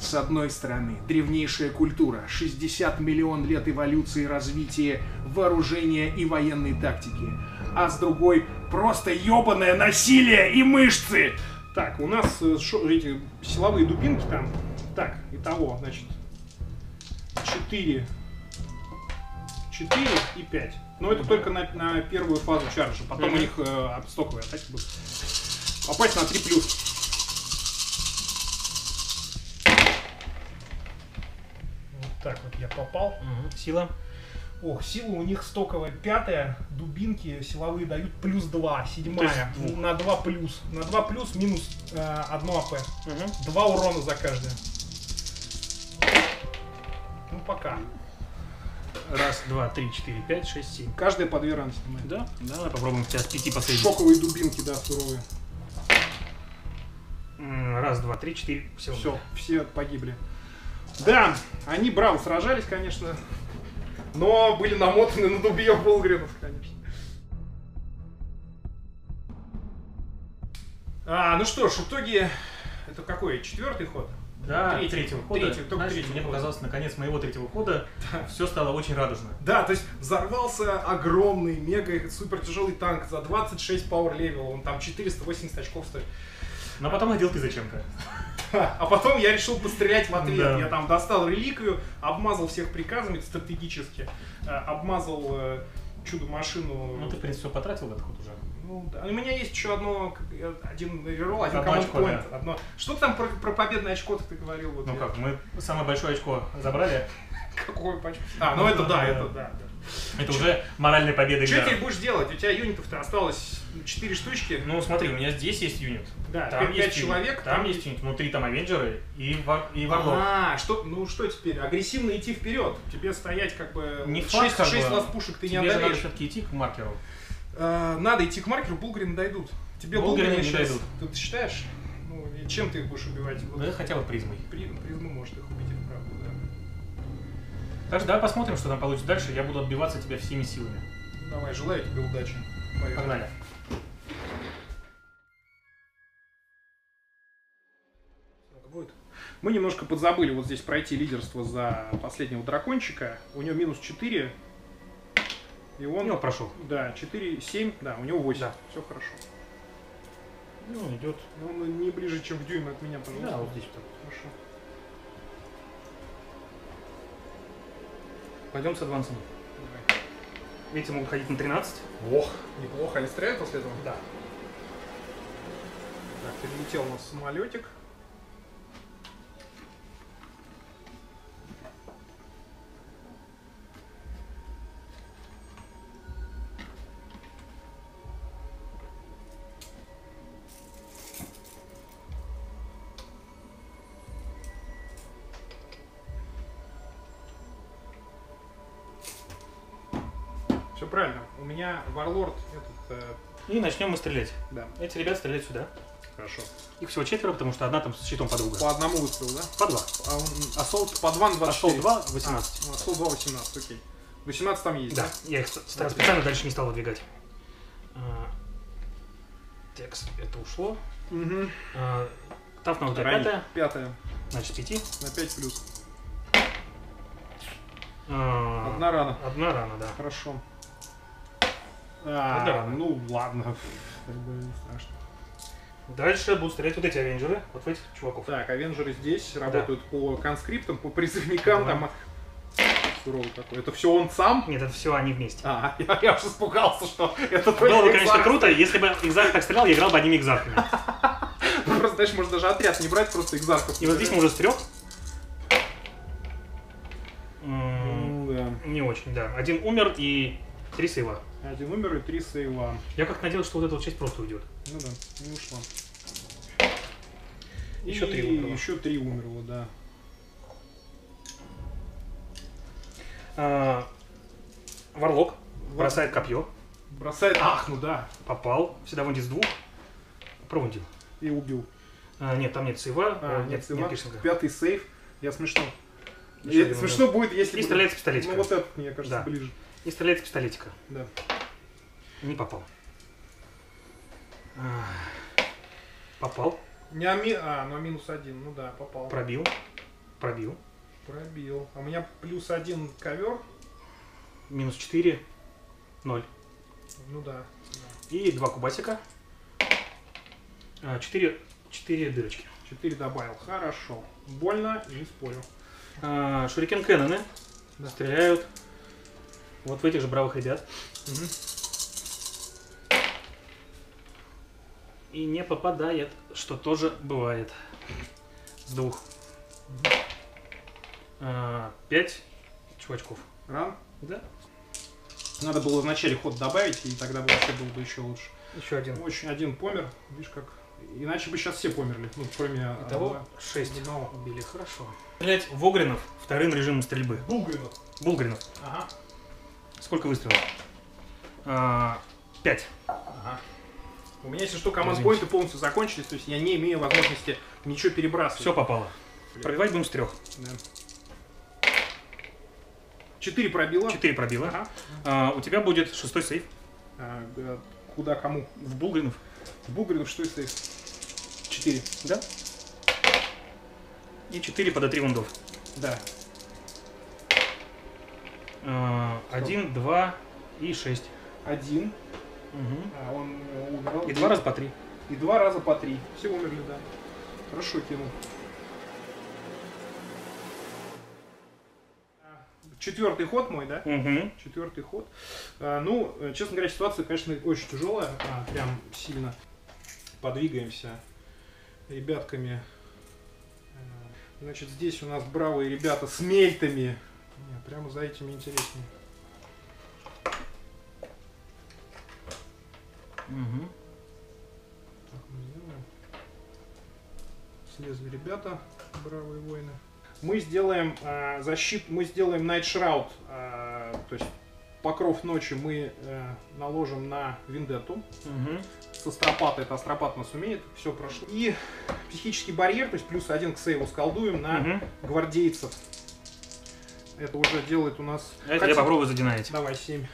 С одной стороны, древнейшая культура, 60 миллион лет эволюции и развития вооружения и военной тактики. А с другой, просто ебаное насилие и мышцы. Так, у нас э, шо- эти силовые дубинки там. Так, итого, значит, 4 4 и 5. Но это только на, на первую фазу чарджа. Потом у них э, стоковые атаки будут. Попасть на 3 плюс. Так вот я попал. Сила. Ох, сила у них стоковая пятая, дубинки силовые дают плюс 2, седьмая. Есть. На 2 плюс. На 2 плюс минус э, 1 АП. Два урона за каждое. Ну пока. Раз, два, три, четыре, пять, шесть, семь. Каждая по две раны снимает. Да? Давай попробуем тебя с пяти последних. Шоковые дубинки, да, суровые. Раз, два, три, четыре. Все. Все, все погибли. Да, они браво сражались, конечно. Но были намотаны на дубьев Булгринов, конечно. А, ну что ж, в итоге... Это какой? Четвертый ход? Да, Третий. третьего хода. Третий, только Знаешь, третий мне ход. показалось, наконец моего третьего хода все стало очень радужно. Да, то есть взорвался огромный, мега, супер тяжелый танк за 26 power level, он там 480 очков стоит. Но потом надел ты зачем-то. А потом я решил пострелять в ответ. Да. Я там достал реликвию, обмазал всех приказами стратегически, э, обмазал э, чудо-машину. Ну ты, в принципе, все потратил в этот ход уже. Ну, да. У меня есть еще одно, один реролл, один команд point. Одно. Что ты там про, про победное очко ты говорил? Вот Ну я- как, мы самое большое очко забрали. Какое очко? А, ну это да, это да. Это уже моральная победа Что теперь будешь делать? У тебя юнитов-то осталось 4 штучки. Ну смотри, у меня здесь есть юнит. Да, там есть пять юнит. человек, Там, там есть юнит. Внутри там авенджеры и, вар... и варлок. А, что, ну что теперь? Агрессивно идти вперед. Тебе стоять как бы... Не 6, факт, как бы. вас пушек ты не Тебе же надо все-таки идти к маркеру. Э, надо идти к маркеру, булгарины дойдут. Тебе Булгарины не сейчас- дойдут. Ты, считаешь? Ну, чем ты их будешь убивать? Да хотя бы призмой. при- призму может их убить. Так что давай посмотрим, что там получится дальше. Я буду отбиваться от тебя всеми силами. Давай, желаю тебе удачи. Поехали. Погнали. Будет. Мы немножко подзабыли вот здесь пройти лидерство за последнего дракончика. У него минус 4. И он... Я прошел. Да, 4, 7, да, у него 8. Да. Все хорошо. Ну, идет. Он не ближе, чем в дюйм от меня, пожалуйста. Да, вот здесь. Хорошо. Пойдем с адвансом. Давай. Эти могут ходить на 13. Ох, неплохо. Они стреляют после этого? Да. Так, перелетел у нас самолетик. Правильно. У меня Варлорд этот... э, И начнем мы стрелять. да, Эти ребята стреляют сюда. хорошо. Их всего четверо, потому что одна там с щитом подруга. По одному выстрелу, да? По два. А он ассолт по 2 на 24. Пошел 2, А, 18. ну, ассолт 2, 18, окей. 18 там есть, Да, я их ст- специально дальше не стал выдвигать. А, Текст, это ушло. Угу. А, Тафна у тебя пятая, Пятая. значит пяти. На 5 плюс. А, Одна рана. Одна рана, да. Хорошо. А, рана. ну ладно. Как бы не страшно. Дальше будут стрелять вот эти авенджеры, вот в этих чуваков. Так, авенджеры здесь работают по конскриптам, по призывникам. Да. Там суровый какой. Это все он сам? Нет, это все они вместе. А, я, я уже испугался, что это твой Было бы, конечно, круто, если бы Экзарх так стрелял, я играл бы одними Экзархами. Ну, Просто, знаешь, можно даже отряд не брать, просто экзархов. И вот здесь мы уже с трех. Ну, да. Не очень, да. Один умер и три сейва. Один умер и три сейва. Я как надеялся, что вот эта вот часть просто уйдет. Ну да, не ушла. Еще И три умерло. Еще три умерло, да. А, Варлок бросает копье, Бросает. Ах, ну да. попал. Всегда вундит с двух. Провундил. И убил. А, нет, там нет сейва, А, э, нет, нет, нет сейва. пирсинга. Пятый сейф. Я смешно. Еще И смешно будет, если... И стреляет с пистолетика. Ну вот этот, мне кажется, Да. ближе. И стреляет с пистолетика. Да. Не попал. А, Попал, Не, а, ми- а, ну минус один, ну да, попал. пробил, пробил. Пробил. А у меня плюс один ковер. Минус 4, 0. Ну да. И два кубасика. 4, 4 дырочки. Четыре добавил. Хорошо. Больно, не спорю. А, Шурикен Кэнноны стреляют вот в этих же бравых ребят. Мгм. И не попадает, что тоже бывает. С двух. А, Пять чувачков. Ран. Да? Надо было вначале ход добавить, и тогда бы вообще было бы еще лучше. Еще один. Очень один помер. Видишь как. Иначе бы сейчас все померли. Ну, кроме Итого одного. 6 одного. убили. Хорошо. Стрелять в Огринов вторым режимом стрельбы. Булгринов. Булгринов. Ага. Сколько выстрелов? А, Пять. Ага. У меня, если что, команд Извините. поинты полностью закончились, то есть я не имею возможности ничего перебрасывать. Все попало. Пробивать будем с трех. Да. Четыре пробила. Четыре пробила. Ага. А, у тебя будет шестой сейф. А, г- куда кому? В Булгринов. В Булгаринов что из сейф? Четыре. Да? И 4 по D3 вундов. Да. А, Один, два и шесть. Один. А он э, умер. И два раза по три. И два раза по три. Все умерли, да. Хорошо кинул. Четвертый ход мой, да? Угу. Четвертый ход. А, ну, э, честно говоря, ситуация, конечно, очень тяжелая. А, прям сильно подвигаемся ребятками. Значит, здесь у нас бравые ребята с мельтами. Не, прямо за этими интереснее. Угу. Так мы сделаем. Слезли ребята, бравые воины. Мы сделаем а, защит, мы сделаем Night Shroud, а, то есть покров ночи мы э, наложим на Виндетту. Угу. С астропата, это астропат нас умеет, все прошло. И психический барьер, то есть плюс один к сейву сколдуем на Угу. гвардейцев. Это уже делает у нас... А это я попробую задинать. Давай, 7.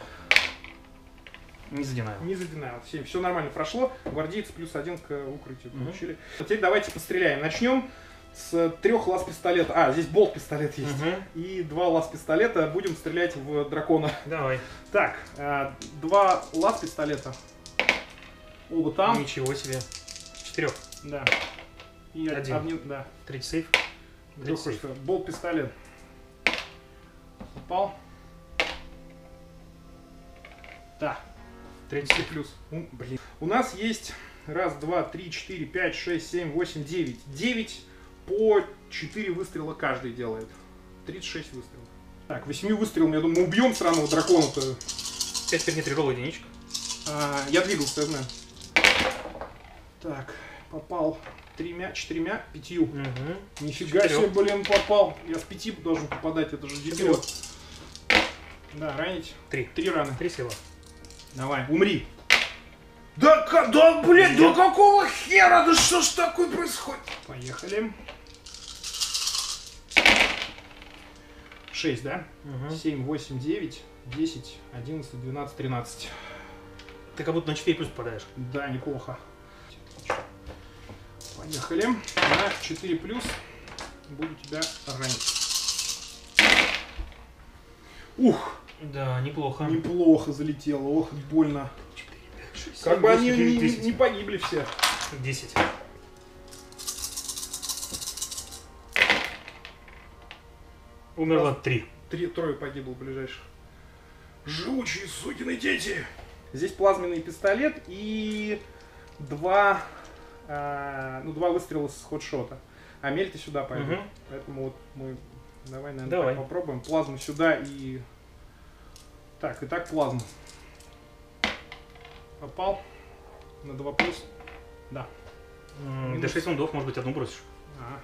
Не задинаю. Не задинайл. 7. Все нормально прошло. Гвардейцы плюс один к укрытию Мгм. получили. Теперь давайте постреляем. Начнем с трех лаз пистолета. А, здесь болт пистолет есть. Мгм. И два лаз пистолета. Будем стрелять в дракона. Давай. Так, э, два лаз пистолета. Оба там. Ничего себе. Четырех. Да. И Один. один, да. Третий сейф. Третий сейф. болт пистолет. Попал. Да. Третий Все сейф. плюс. М, Блин. У нас есть раз, два, три, четыре, пять, шесть, семь, восемь, девять. Девять по четыре выстрела каждый делает. 36 выстрелов. Так, восьми выстрелами, я думаю, мы убьем сраного дракона-то. Теперь теперь не три ролла единичка. А, я двигался, я знаю. Так, попал тремя, четырьмя, пятью. Угу. Нифига Четырёх. себе, блин, попал. Я с пяти должен попадать, это же дебил. Да, ранить. Три. Три раны. Три сейва. Давай, умри. Да, ка- да, блин, да какого хера? Да что ж такое происходит? Поехали. Шесть, да? Угу. Семь, восемь, девять, десять, одиннадцать, двенадцать, тринадцать. Ты как будто на 4 плюс попадаешь. Да, неплохо. Поехали. На 4 плюс буду тебя ранить. Ух, Да, неплохо. неплохо залетело. Ох, больно. Шесть, Как семь, бы восемь, они девять, не, не погибли все. Десять. Умерло три. Три, трое погибло ближайших. Живучие сукины дети. Здесь плазменный пистолет и два, а, ну, два выстрела с ходшота. А мельты сюда пойдут. Мгм. Поэтому вот мы давай, наверное, Давай. попробуем. Плазму сюда и... Так, и так плазму. Попал на 2 плюс. Да. М, Д6 вундов, может быть, одну бросишь. А,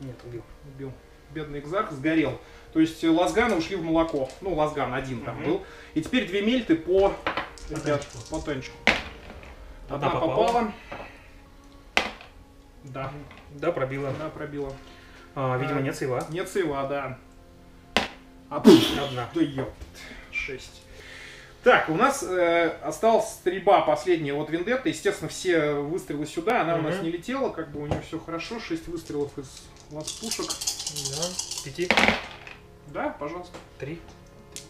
Нет, убил. убил. Бедный экзарх сгорел. То есть э, лазганы ушли в молоко. Ну, лазган один там Мгм. был. И теперь две мельты по... Ребят, танчику. по танчику. Одна Одна попала. попала. Да, Да, пробила. она пробила. А, видимо, А. нет сейва. Нет сейва, да. А, Одна. да ёпт. Шесть. Так, у нас э, осталась стрельба последняя от Вендетта. Естественно, все выстрелы сюда. Она у нас не летела, как бы у нее все хорошо. Шесть выстрелов из вас пушек. Да. Пяти. Да, пожалуйста. Три.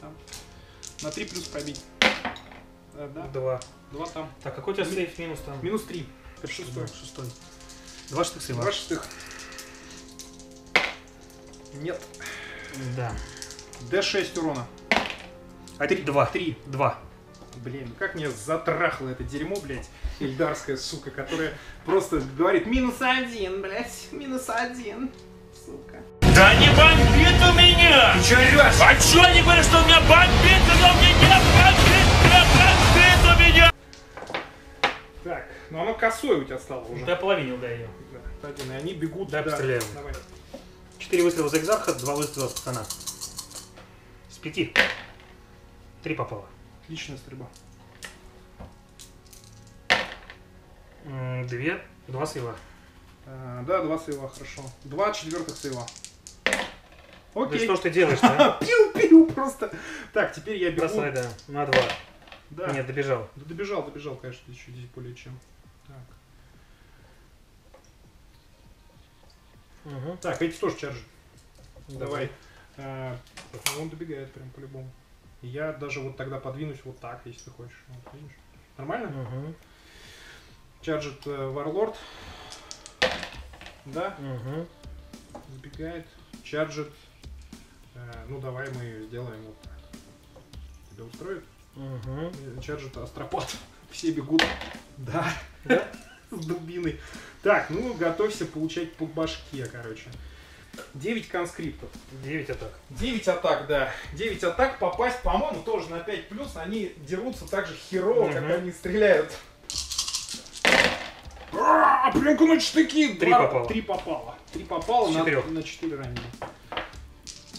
Там. На 3 плюс пробить. Э, да, Два. два там. Так, какой у тебя сейф минус там? Минус 3. Это шестой. Да, Шестой. Два штык сейва. Два шестых. Нет. Да. D6 урона. А три. Два. Три. Два. Блин, как мне затрахло это дерьмо, блядь. Эльдарская сука, которая просто говорит минус один, блядь. Минус один. Сука. Да не бомбит у меня! Ты чё орёшь? А чё они говорят, что у меня бомбит, но мне не бомбит, не бомбит у меня! Так, ну оно косое у тебя стало уже. Да, половинил, да, ее. Да, один, и они бегут. Да, постреляем. Давай. Четыре выстрела за экзарха, два выстрела с пацана. Пяти. Три попало. Отличная стрельба. Две. Два сейва. А, да, два сейва, хорошо. Два четвертых сейва. Да Окей. что ж ты делаешь-то? а? Пиу-пиу просто. Так, теперь я бегу. Бросай, да. На два. Да. Нет, добежал. Да добежал, добежал, конечно, еще здесь более чем. Так. Угу. Так, эти тоже чаржи. Давай. А, он добегает прям по-любому. Я даже вот тогда подвинусь вот так, если ты хочешь. Вот, видишь? Нормально? Угу. Чаржит э, Варлорд. Да, Угу. забегает. Чаржит. Э, ну давай мы сделаем вот так. Тебя устроит? Угу. Э, Чаржит Астропат. Все бегут. Да. Да? С дубиной. Так, ну готовься получать по башке, короче. 9 конскриптов. Девять атак. 9 атак, да. 9 атак попасть, по-моему, тоже на 5 плюс. Они дерутся так же херово, как Мгм. они стреляют. А, Прям на штыки. Три Два- попало. Три попало. Три попало на, на 4 ранили.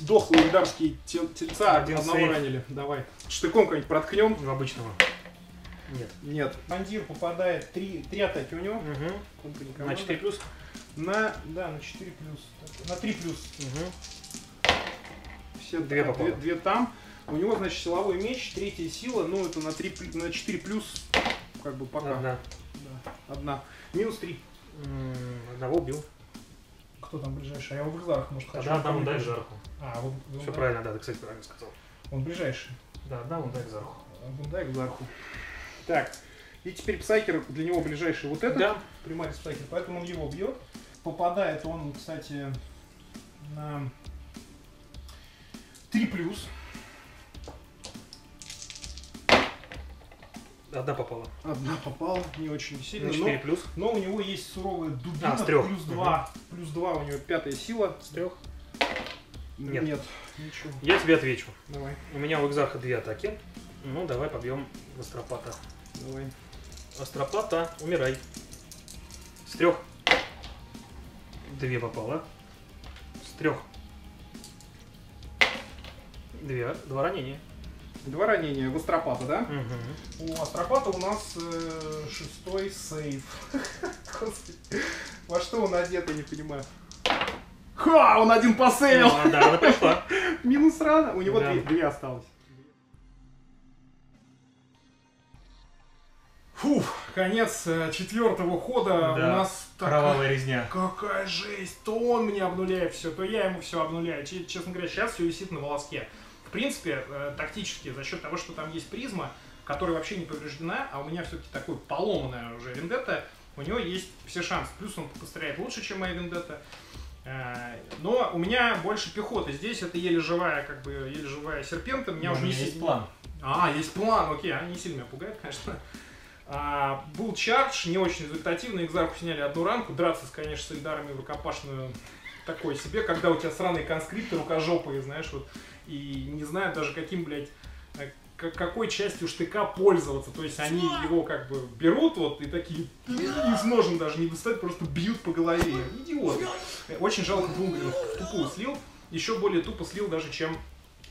Дохлые ударские тел- тельца Один одного сейф. ранили. Давай. Штыком как-нибудь проткнем. В обычного. Нет. Нет. Бандир попадает. Три, три атаки у него. Угу. На. 4 плюс. На, да, на 4 плюс. На 3 плюс. Угу. Все Две да, попало. две, две там. У него, значит, силовой меч, третья сила, ну это на, 3, на 4 плюс, как бы пока. Одна. Да, одна. Минус 3. М, Одного убил. Кто там ближайший? А я его в экзарх, может, хочу. Тогда отдам удар жарку. А, вот Все правильно, да, ты, кстати, правильно сказал. Он ближайший. Да, отдам удар жарку. Бундай к зарху. Так, и теперь Псайкер, для него ближайший вот этот. Да. Примарис Псайкер, поэтому он его бьет. Попадает он, кстати, на 3 плюс. Одна попала. Одна попала, не очень сильно. На но- 4 плюс. Но у него есть суровая дубина, А, с трёх. плюс 2. Плюс 2 у него пятая сила. С трех. Нет. Нет, ничего. Я тебе отвечу. Давай, У меня у Экзарха две атаки. Ну, давай побьем Астропата. давай. Астропата, умирай. С трех. Две попало. С трех. Две. Два ранения. Два ранения в Астропата, да? Угу. У Астропата у нас э, шестой сейв. Во что он одет, я не понимаю. Ха, он один посейвил. Да, она пришла. Минус рана. У него две осталось. Конец э, четвертого хода. У Да, нас такая- Кровавая резня. Какая жесть! То он мне обнуляет все, то я ему все обнуляю. Че- Честно говоря, сейчас все висит на волоске. В принципе, э, тактически, за счет того, что там есть призма, которая вообще не повреждена, а у меня все-таки такой поломанная уже вендетта, у него есть все шансы. Плюс он постреляет лучше, чем моя вендетта. Э, Но у меня больше пехоты. Здесь это еле живая, как бы, еле живая серпента. Меня уже не си- план. а, есть план, окей, они не сильно меня пугают, конечно. А, был чардж, не очень результативный, экзарху сняли одну ранку, драться, конечно, с эльдарами в рукопашную такой себе, когда у тебя сраные конскрипты рукожопые, знаешь, вот, и не знаю даже каким, блядь, э, какой частью штыка пользоваться. То есть они его как бы берут вот и такие, и с ножем даже не достать, просто бьют по голове. Идиоты. Э, Очень жалко Булгарина в тупую слил. Еще более тупо слил даже, чем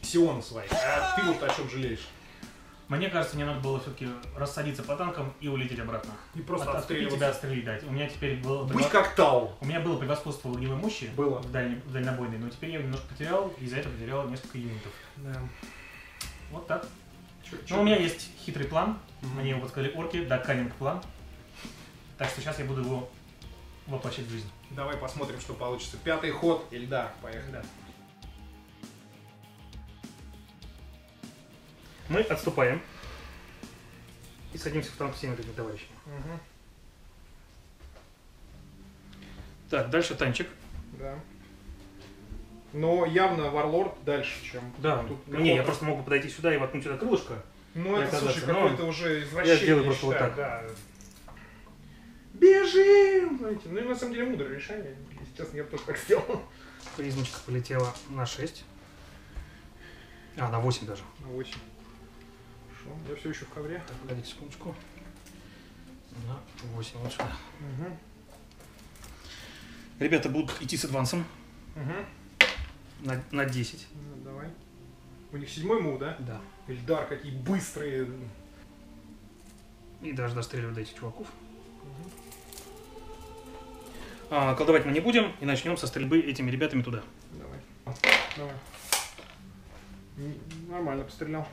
Сиона своих. А ты вот о чем жалеешь? Мне кажется, мне надо было все-таки рассадиться по танкам и улететь обратно. И просто От- отступить отстреливаться. тебя отстрелить дать. У меня теперь было... Будь как Тау. У меня было превосходство огневой мощи Было. В, дальней- в дальнобойной, но теперь я его немножко потерял, и из-за этого потерял несколько юнитов. Да. Вот так. Чё- чё- Ну, у меня есть хитрый план. Мгм. Мне его подсказали орки, да, каннинг план. Так что сейчас я буду его воплощать в жизнь. Давай посмотрим, что получится. Пятый ход. Ильдар, поехали. Да. Мы отступаем. И садимся в танк всеми этими товарищами. Мгм. Так, дальше танчик. Да. Но явно Варлорд дальше, чем... Да. Тут Не, я просто могу подойти сюда и воткнуть сюда крылышко. Ну, это, слушай, какое-то уже извращение, сделаю просто вот считаю, так. да. Бежим! Знаете, ну и на самом деле мудрое решение. Честно, я бы тоже так сделал. Призмочка полетела на 6. А, на 8 даже. На 8. Хорошо, я все еще в ковре. Так, погодите секундочку. На 8 вот сюда. Угу. Ребята будут идти с адвансом Угу. на, на 10. Ну, давай. У них седьмой мув, да? Да. Ильдар, какие быстрые. И даже достреливать до этих чуваков. А, колдовать мы не будем и начнем со стрельбы этими ребятами туда. Давай. Давай. Нормально пострелял.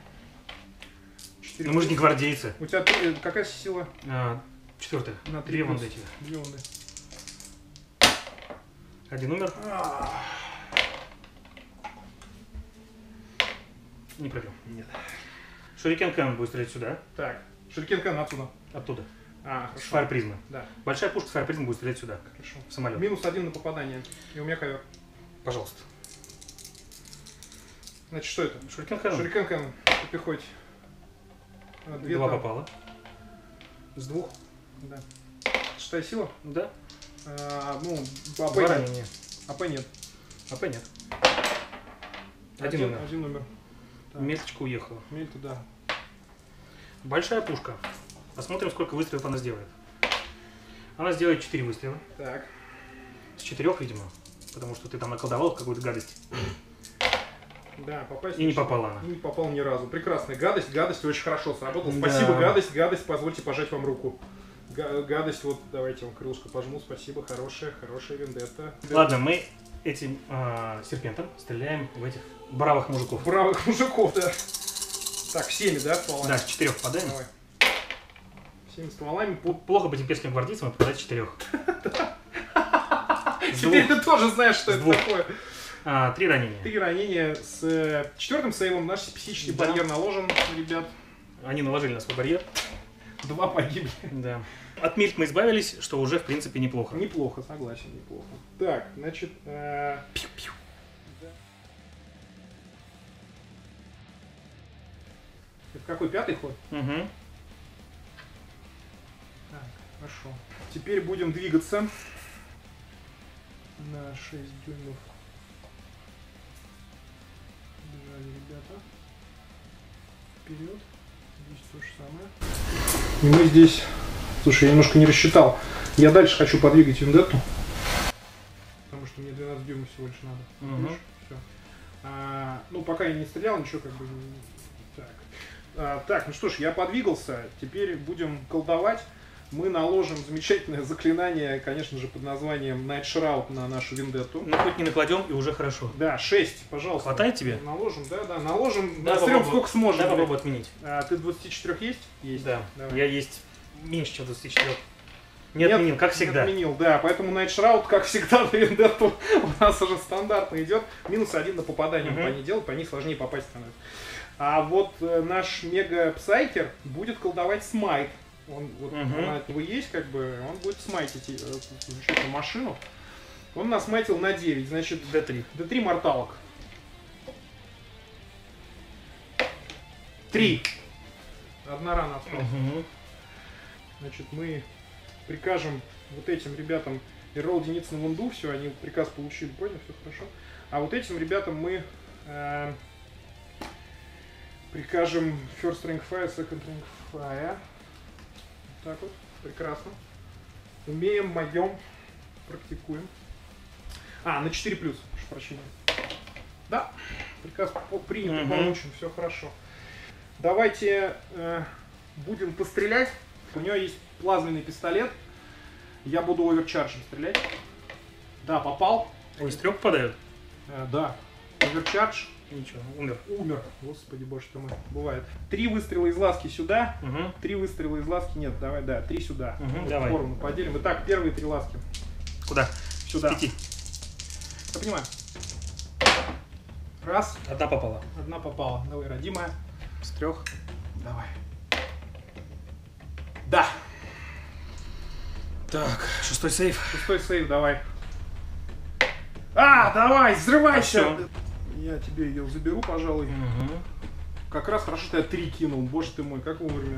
Четыре Но мы же не гвардейцы. У тебя э, какая сила? А, четвертое. На три Две вон эти. Две вон Один умер. Не пробил. Нет. Shuriken Cannon будет стрелять сюда, Так. Shuriken Cannon отсюда. оттуда. А, хорошо. Fire Prism ы. Да, Большая пушка с Fire Prism ы будет стрелять сюда, хорошо. в самолет. Минус один на попадание. И у меня ковер. Пожалуйста. Значит, что это? Shuriken Cannon. Shuriken пехоте. А, Две Два там. попало. С двух. Да. Шестая сила? Да. А, ну, Два АП нет. ранения. АП нет. АП нет. Один умер. Один номер. Так. Меточка уехала. Мельта, да. Большая пушка. Посмотрим, сколько выстрелов она сделает. Она сделает 4 выстрела. Так. С 4, видимо. Потому что ты там наколдовал какую-то гадость. Да, попасть. И не попала она. Не попал ни разу. Прекрасная гадость. Гадость очень хорошо сработала. Да. Спасибо, гадость. Гадость, позвольте пожать вам руку. Га- Гадость, вот давайте вам крылышко пожму. Спасибо, хорошая, хорошая вендетта. Ладно, мы этим а, серпентом стреляем в этих бравых мужиков. Бравых мужиков, да. Так, всеми, да, стволами? Да, с четырех попадаем. Давай. Всеми стволами. Плохо быть имперским гвардейцем и попадать с четырех. Теперь ты тоже знаешь, что это такое. А, три ранения. Три ранения с э, четвертым сейвом. Наш специфический Да. барьер наложен, ребят. Они наложили на свой барьер. Два погибли. Да. От мильт мы избавились, что уже, в принципе, неплохо. Неплохо, согласен, неплохо. Так, значит... э, да. Это какой пятый ход? Угу. Так, хорошо. Теперь будем двигаться на 6 дюймов. Ребята. Вперед. Здесь то же самое. И мы здесь... Слушай, я немножко не рассчитал. Я дальше хочу подвигать вендетту. Потому что мне 12 дюймов всего лишь надо. Мгм. Видишь? Всё. А, ну, пока я не стрелял, ничего как бы... Так. А, так, ну что ж, я подвигался. Теперь будем колдовать. Мы наложим замечательное заклинание, конечно же, под названием Night Shroud на нашу вендетту. Ну, хоть не накладем, и уже хорошо. Да, 6, пожалуйста. Хватает тебе? Наложим, да, да, наложим. Давай Настрем сколько сможем. Блядь. попробуй отменить. А, ты 24 есть? Есть. Да. Давай. Я есть меньше, чем 24. Не Нет, отменил, как не всегда. отменил, да. Поэтому Night Shroud, как всегда, на вендетту у нас уже стандартно идет. Минус один на попадание Мгм. по ней делать, по ней сложнее попасть становится. А вот э, наш мега псайкер будет колдовать смайт. Он, вот, Мгм. он от него есть, как бы, он будет смайтить э, эту машину. Он нас смайтил на 9, значит, D3. D3 морталок. Три. Одна рана осталась. Угу. Значит, мы прикажем вот этим ребятам и ролл единицы на вунду, все, они приказ получили, понял, все хорошо. А вот этим ребятам мы э, прикажем first rank fire, second rank fire. Так вот, прекрасно. Умеем, моем, практикуем. А, на 4 плюс, прошу прощения. Да, приказ принят Мгм. получен, все хорошо. Давайте э, будем пострелять. У него есть плазменный пистолет. Я буду оверчарджем стрелять. Да, попал. Ой, из трех попадают? Э, да. Оверчардж. Ничего, умер. Умер. Господи, боже ты мой. Бывает. Три выстрела из ласки сюда. Угу. Три выстрела из ласки. Нет, давай, да, три сюда. Мгм, Вот давай. Поровну поделим. Итак, первые три ласки. Куда? Сюда. Пяти. Я понимаю. Раз. Одна попала. Одна попала. Давай, родимая. С трех. Давай. Да. Так, шестой сейф. Шестой сейв, давай. А, давай, взрывайся! А. Я тебе ее заберу, пожалуй. Угу. Как раз хорошо, что я три кинул. Боже ты мой, как вовремя.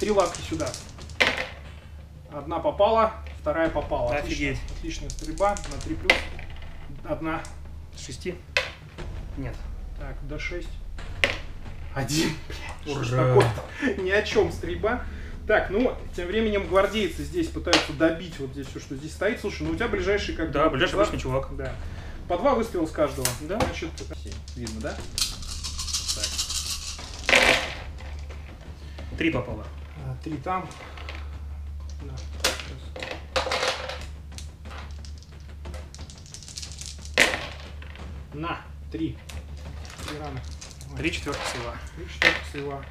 Три лапки сюда. Одна попала, вторая попала. Офигеть. Отлично. Отличная стрельба на 3 плюс. Одна. С шести? Нет. Так, до 6. Один. Блядь, Ура. Ни о чем стрельба. Так, ну, тем временем гвардейцы здесь пытаются добить вот здесь все, что здесь стоит. Слушай, ну у тебя ближайший как. Да, ближайший обычный чувак. Да. По два выстрела с каждого. Да. Значит. Видно, да? Три попало. А, Три там. Да. На, три. Три раны. Три четвертых сейва. Три четвертых сейва.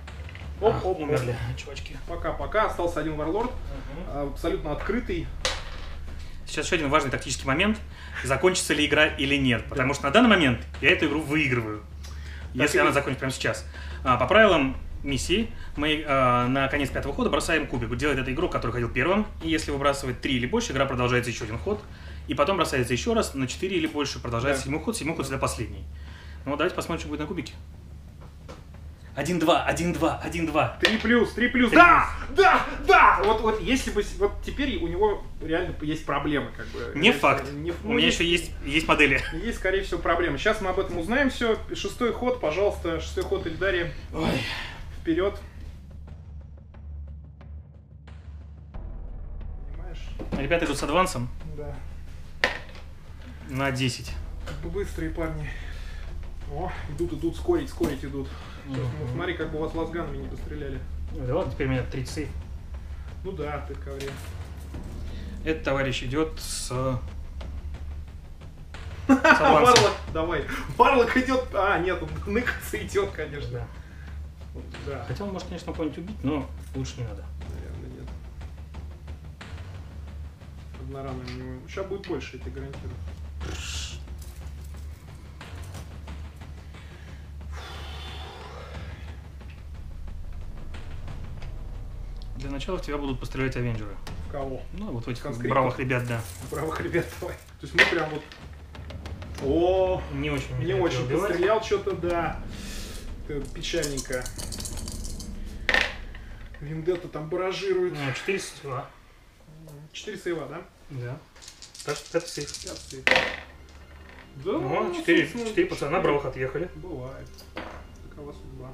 Оп, А, оп, умерли, чувачки. Пока-пока. Остался один варлорд. а, Абсолютно открытый. Сейчас еще один важный тактический момент. Закончится ли игра или нет. Потому что на данный момент я эту игру выигрываю. Если и она закончится прямо сейчас. А, По правилам миссии мы а, на конец пятого хода бросаем кубик. Делает это игрок, который ходил первым. И если выбрасывает три или больше, игра продолжается еще один ход. И потом бросается еще раз на 4 или больше. Продолжается Да. седьмой ход. Седьмой ход всегда последний. Ну, давайте посмотрим, что будет на кубике. 1-2, 1-2, 1-2. Три плюс, три плюс. Три Да, да, да. Вот, вот если бы, вот теперь у него реально есть проблемы, как бы. Не Есть, факт. не- У ну, меня есть- еще есть, есть модели. Есть, скорее всего, проблемы. Сейчас мы об этом узнаем все. Шестой ход, пожалуйста. Шестой ход Эльдари. Ой. Вперед. Понимаешь? Ребята идут с адвансом Да. на 10. Как бы быстрые парни. О, идут, идут, скорить, скорить идут. Ну, смотри, как бы у вас лазганами не постреляли. Да ладно, теперь у меня 30 сейф. Ну да, ты ковре. Этот товарищ идет с... Варлок, давай. Варлок идет. А, нет, он ныкаться идет, конечно. Да. Хотя он может, конечно, кого-нибудь убить, но лучше не надо. Наверное, нет. на раны у него. Сейчас будет больше, я тебе гарантирую. Для начала в тебя будут пострелять Авенджеры. В кого? Ну, вот в этих Конкретно? бравых ребят, да. Правых ребят давай. То есть мы прям вот... О, Не очень не очень это убивать. пострелял что-то, да. Печальненько. Виндетта там баражирует. Ну, 4 сейва. 4 сейва, да? Да. Так что это сейф. Пятый сейв. Да, Ну, 4, собственно, 4 пацана бравых отъехали. Бывает. Такова судьба.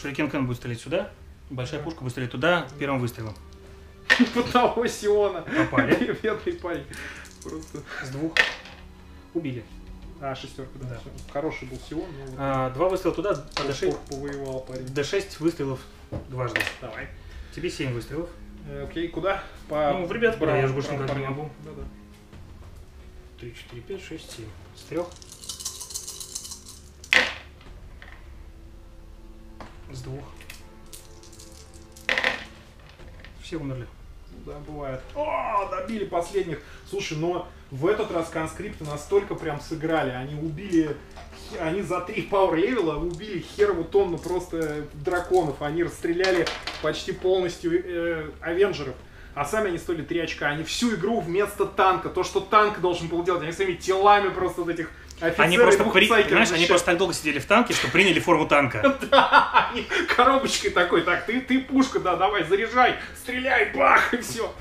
Шурикен Кен будет стрелять сюда. Большая пушка будет стрелять туда первым выстрелом. По того Сиона. Попали. Бедный парень. Просто. С двух убили. А, шестерка, да. Да. Хороший был Сион, но А, два выстрела туда, по D6, пов- повоевал парень. D6 выстрелов дважды. Давай. Тебе 7 выстрелов. Э, Окей, куда? По Ну, в ребят, да, правым- я же больше никак не могу. Да-да. 3, 4, 5, 6, 7. С трех. С двух. Все умерли. Да, бывает. О, добили последних. Слушай, но в этот раз конскрипты настолько прям сыграли. Они убили... Они за три пауэр левела убили херову тонну просто драконов. Они расстреляли почти полностью э, авенджеров. А сами они стоили 3 очка. Они всю игру вместо танка, то, что танк должен был делать, они своими телами просто вот этих офицеров Они просто, при- знаешь, они просто так долго сидели в танке, что приняли форму танка. Они коробочкой такой, так, ты, ты пушка, да, давай, заряжай, стреляй, бах, и все.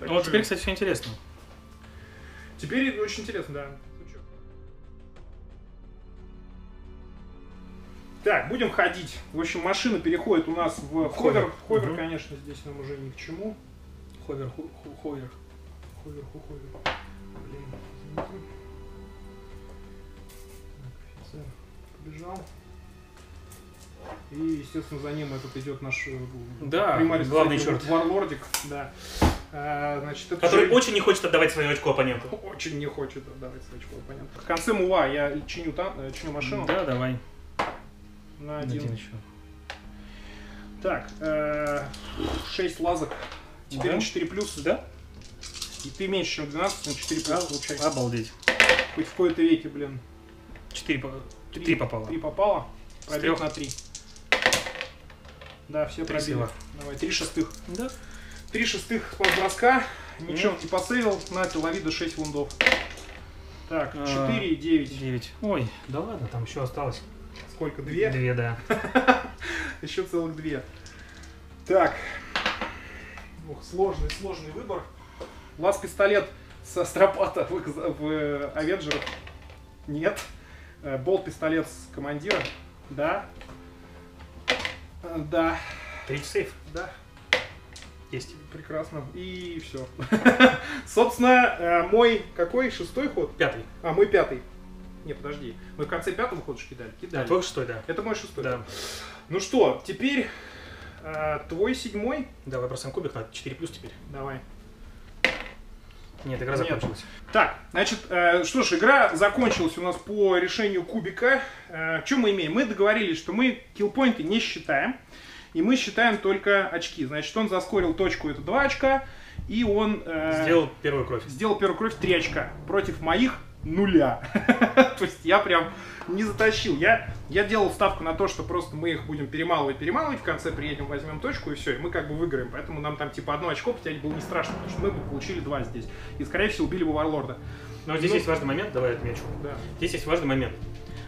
Ну, вот теперь, кстати, все интересно. Теперь очень интересно, да. Ну? Так, будем ходить. В общем, машина переходит у нас в hover. Hover, Мгм. конечно, здесь нам уже ни к чему. Hover, hover. Hover, hover. Блин, извините. Побежал. И, естественно, за ним этот идет наш э, Да, примарис, главный кстати, черт. Варлордик, да. А, значит, это Который же- очень не хочет отдавать свое очко оппоненту. очень не хочет отдавать свой очко оппоненту. В конце мува я чиню, тан- э, чиню машину Да, давай. на Один, один. еще. Так, 6 лазок. Теперь Ага. на 4 плюс. Да? И ты меньше, чем 12, на 4 плюс получай. Обалдеть. Хоть в кои-то веке, блин. Четыре, по- три попало. 3 попало. Пробег на 3. Да, все Три сейва. Давай, 3 шестых. Да. 3 шестых с броска. Ничего не посейвил. На, ты лови до 6 вундов. Так, А, 4 и 9. Девять. Ой, да ладно, там еще осталось. Сколько? 2? Две, да. Еще целых две. Так. Ох, сложный, сложный выбор. Лаз-пистолет со стропата в, экз- в э, Авенджерах. Нет. Э, Болт-пистолет с командира. Да. Э, Да. Третий сейф. Да. Есть. Прекрасно. И все. Собственно, э, мой какой? Шестой ход? Пятый. А, мой пятый. Не, подожди. Мы в конце пятого хода кидали. Да, Кидали. твой шестой, да. Это мой шестой. Да. Ну что, теперь э, твой седьмой. Давай бросаем кубик на 4 плюс теперь. Давай. Нет, игра Нет. закончилась. Так, значит, э, что ж, игра закончилась у нас по решению кубика. Э, что мы имеем? Мы договорились, что мы киллпоинты не считаем. И мы считаем только очки. Значит, он заскорил точку, это 2 очка. И он э, Сделал первую кровь. сделал первую кровь 3 очка. Против моих нуля. То есть я прям не затащил. Я, я делал ставку на то, что просто мы их будем перемалывать, перемалывать, в конце приедем, возьмем точку и все, и мы как бы выиграем. Поэтому нам там типа одно очко потерять было не страшно, потому что мы бы получили два здесь. И скорее всего убили бы Варлорда. Но здесь Ну. есть важный момент, давай отмечу. Да. Здесь есть важный момент.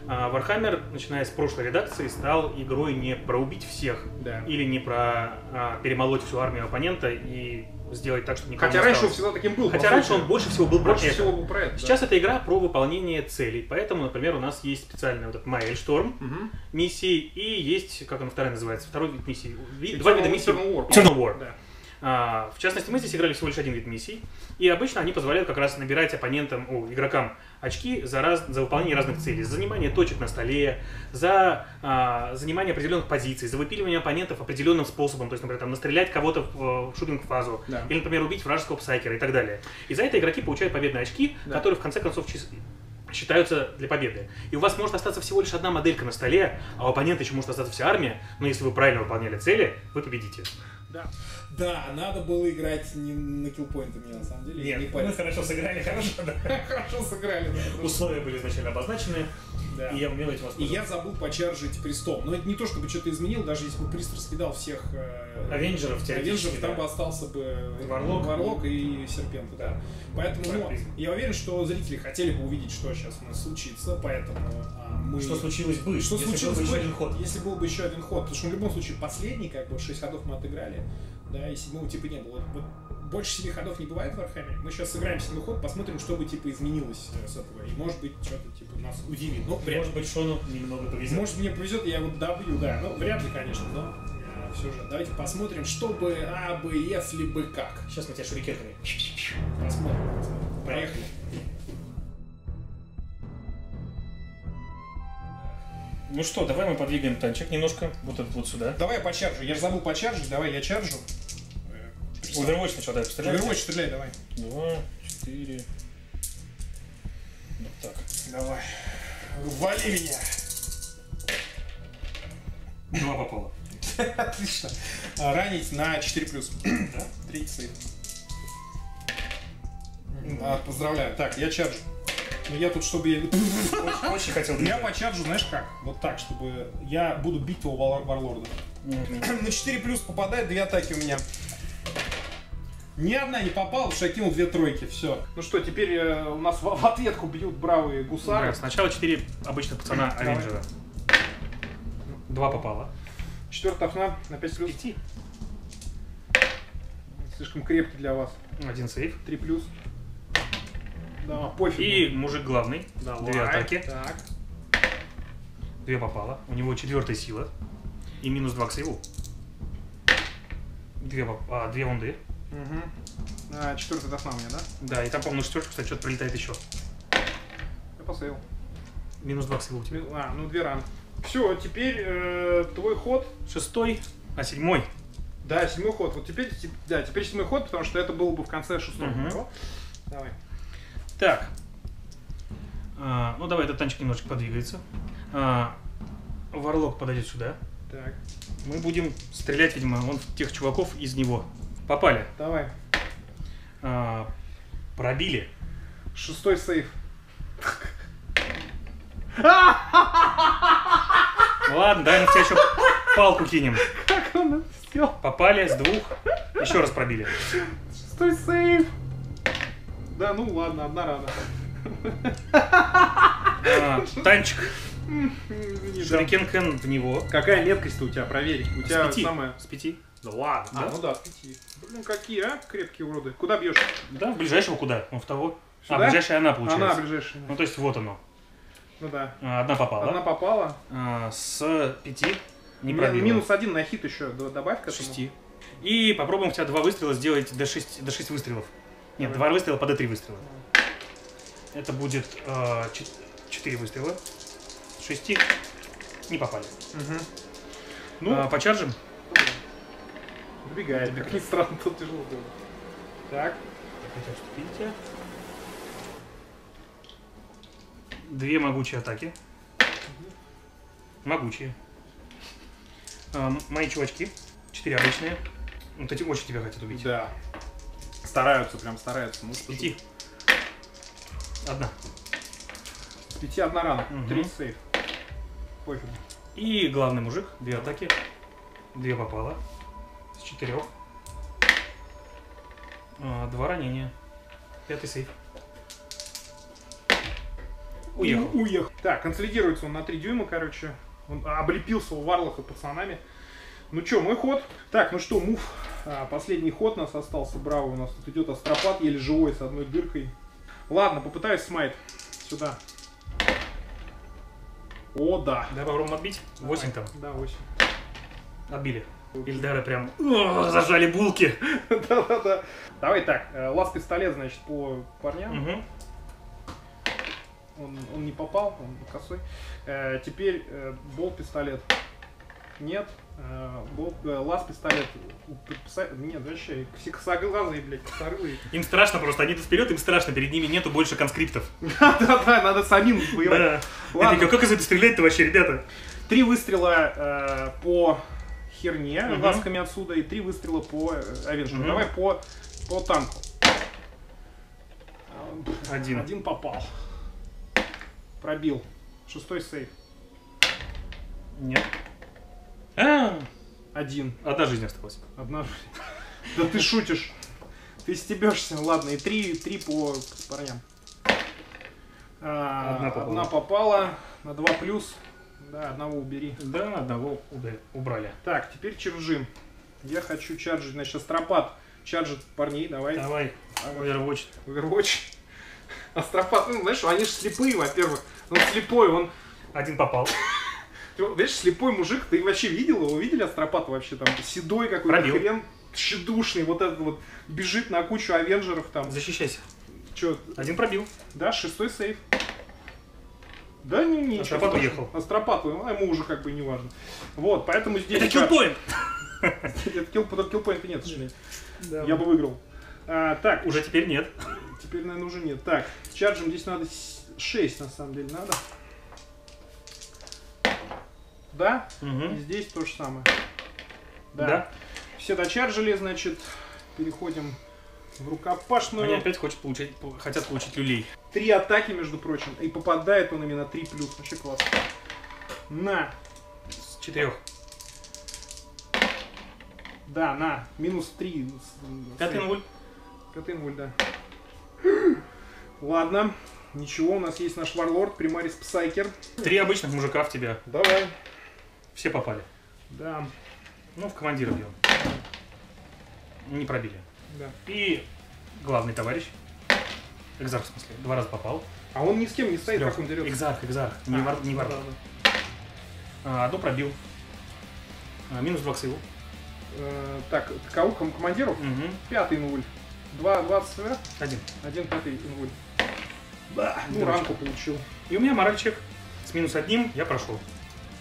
Warhammer, начиная с прошлой редакции, стал игрой не про убить всех Да. или не про а, перемолоть всю армию оппонента и сделать так, чтобы никого Хотя не раньше он всегда таким был. Хотя раньше он больше всего был про больше это. всего был про это. да. Сейчас это игра про выполнение целей. Поэтому, например, у нас есть специальный вот этот Maelstrom Мгм. миссии и есть, как она вторая называется, второй вид миссии. Ви- Два вида миссий. Eternal War. Eternal War. Да. А, в частности, мы здесь играли всего лишь один вид миссий, и обычно они позволяют как раз набирать оппонентам, о, игрокам очки за, раз, за выполнение разных целей. За занимание точек на столе, за а, занимание определенных позиций, за выпиливание оппонентов определенным способом, то есть, например, там, настрелять кого-то в, в шутинг-фазу, Да. или, например, убить вражеского псайкера и так далее. И за это игроки получают победные очки, Да. которые в конце концов считаются для победы. И у вас может остаться всего лишь одна моделька на столе, а у оппонента еще может остаться вся армия, но если вы правильно выполняли цели, вы победите. Да. Да, надо было играть не на киллпоинты мне на самом деле. Нет, не мы хорошо сыграли, хорошо, да. хорошо сыграли. да. Условия были изначально обозначены, Да. и я умел этим И воспользоваться. я забыл почаржить престом. Но это не то, чтобы что-то изменил, даже если бы прист раскидал всех э, Авенджеров Авенджеров, там бы остался бы Варлок. Варлок и Серпент, да. Поэтому ну, я уверен, что зрители хотели бы увидеть, что сейчас у нас случится, поэтому а, мы... Что случилось бы, Что если случилось был бы бы, еще один ход? если был бы еще один ход? Потому что в любом случае последний, как бы, 6 ходов мы отыграли, да, и седьмого типа не было. Вот больше 7 ходов не бывает в Вархаммере. Мы сейчас сыграем седьмой ход, посмотрим, что бы, типа, изменилось э, с этого. И, может быть, что-то, типа, нас удивит. Ну, вряд Может быть, Шону немного повезет. может, мне повезет, я вот добью, да. Ну, вряд ли, конечно, но все же. Давайте посмотрим, что бы, а бы, если бы как. Сейчас мы тебя шурикенами. Посмотрим. посмотрим. Поехали. Ну что, давай мы подвигаем танчик немножко, вот этот вот сюда. Давай я почаржу. Я же забыл почаржить, давай я чаржу. Overwatch сначала, давай, постреляй. Overwatch стреляй, давай. Два, четыре. Вот так. Давай. Вали меня. Два попало. Отлично. А, Ранить на 4 плюс. Да? Третий сейф. А, поздравляю. Так, я чаржу. Ну я тут, чтобы я... Очень, очень хотел Я бить. почаржу, знаешь как? Вот так, чтобы я буду бить твоего вар- варлорда. На 4 плюс попадает, две атаки у меня. Ни одна не попала, потому что я кинул две тройки, все. Ну что, теперь э, у нас в, в ответку бьют бравые гусары. Да, сначала 4 обычных пацана. Авенджера. Два попало. Четвертая окна на 5 плюс. Пяти. Слишком крепкий для вас. Один сейф. 3 плюс. Да, пофиг. И мужик главный. Давай. Две атаки. Так. Две попало. У него четвертая сила. И минус два к сейву. Две, а, две вунды. Угу. А, четвертая досна у меня, да? Да, и там, по-моему, на шестерочку, кстати, что-то прилетает еще. Я посейвил. Минус два к сейву у тебя. А, ну две раны. Все, теперь э, твой ход. Шестой, а седьмой. Да, седьмой ход. Вот теперь, те- да, теперь седьмой ход, потому что это было бы в конце шестого. Моего. Давай. Так. А, ну, давай этот танчик немножечко подвигается. А, Варлок подойдет сюда. Так, Мы будем стрелять, видимо, он в тех чуваков из него. Попали. давай. А, пробили. Шестой сейф. Ладно, давай мы в тебя еще палку кинем. Как он это сделал? Попали с двух. Еще раз пробили. Шестой сейф. Да, ну ладно, одна рана. А, танчик. Извини, да. Шурикен Кен в него. Какая меткость-то у тебя, проверь. У С тебя пяти. самая... С пяти. Да ладно. А, да? ну да, с пяти. Блин, какие, а? Крепкие уроды.Уда бьешь? Да, в ближайшего куда? Ну, в того. Сюда? А, ближайшая она получается. Она ближайшая. Ну, то есть вот оно. Ну да. А, Одна попала. Одна попала. А, с пяти не пробила. Минус один на хит еще добавь к С этому. шести. И попробуем у тебя два выстрела сделать до 6, до 6 выстрелов. Нет, два выстрела по d3 выстрела. Это будет 4 выстрела. С 6 не попали. Ну, А, почаржим? добегает. Как ни странно, тут тяжело было. Так. Что видите? Две могучие атаки. Могучие. А, мои чувачки. Четыре обычные. Вот эти очень тебя хотят убить. Да. Стараются, прям стараются. Ну, С пяти. Одна. С пяти одна рана. Мгм. Три сейф. Пофиг. И главный мужик. Две атаки. Две попало. Четырех. А, два ранения. Пятый сейф. Уехал. Уехал. Так, консолидируется он на 3 дюйма, короче. Он облепился у Варлоха пацанами. Ну что, мой ход. Так, ну что, мув. А, последний ход у нас остался. Браво, у нас тут идет астропат, еле живой, с одной дыркой. Ладно, попытаюсь смайт. Сюда. О, да. Давай попробуем отбить. Восемь там. Да, 8. Отбили. Ильдара прям «О, зажали булки. Да-да-да. Давай так, э, лаз пистолет, значит, по парням. Мгм. Он, он не попал, он косой. Э, теперь э, болт пистолет. Нет. Э, болт, э, лаз пистолет. У подписа- Нет, вообще, все косоглазые, блядь, косорылые. Им страшно просто, они идут вперед, им страшно, перед ними нету больше конскриптов. Да-да, надо самим воевать. Да. Такой, как из этого стрелять-то вообще, ребята? Три выстрела э, по херне Мгм. ласками отсюда и три выстрела по э, Авенджеру. Мгм. Давай по, по танку. Один. Один попал. Пробил. Шестой сейф. Нет. А, Один. одна жизнь осталась. Одна. Да ты шутишь. Ты стебешься. Ладно, и три, три по парням. А, Одна попала. одна попала. На два плюс. Да, одного убери. Да, одного убрали. Так, теперь чаржим. Я хочу чарджить, значит, астропат чарджит парней, давай. Давай, Overwatch. Overwatch. Астропат, ну, знаешь, они же слепые, во-первых. Он слепой, он... Один попал. Ты, Видишь, слепой мужик, ты вообще видел его? Видели астропата вообще там? Седой какой-то хрен, тщедушный, вот этот вот, бежит на кучу авенджеров там. Защищайся. Че, Один пробил. да, шестой сейф. Да, не, не. Астропат уехал. Астропат, ну, ему уже как бы не важно. Вот, поэтому здесь... Это киллпоинт. Под киллпоинта нет, к сожалению. Я бы выиграл. А, так, Уже теперь нет. Теперь, наверное, уже нет. Так, с чарджем здесь надо 6, на самом деле, надо. Да? И Мгм. здесь то же самое. Да. Да. Все дочаржили, значит, переходим в рукопашную. Они опять хочет получить, хотят получить люлей. Три атаки, между прочим, и попадает он именно 3 плюс. Вообще классно. На. С четырех. Да, на. Минус 3. Пятый нуль. Пятый нуль, да. Ладно. Ничего, у нас есть наш варлорд, примарис Псайкер. Три обычных мужика в тебя. Давай. Все попали. Да, Ну, в командира бьем. Не пробили. Да. И главный товарищ. Экзарх, в смысле. Два раза попал. А он ни с кем не стоит, Трёх. как он дерется. Экзарх, экзарх. Не, А, вар, не вар. да, да. А, одну пробил. А, минус два к сейву. Э, так, кого ком- командиру? Угу. Пятый нуль. Два, двадцать СВ, Один. один пятый нуль. Да, ну Дырочка. ранку получил. И у меня моральчик. С минус одним я прошел.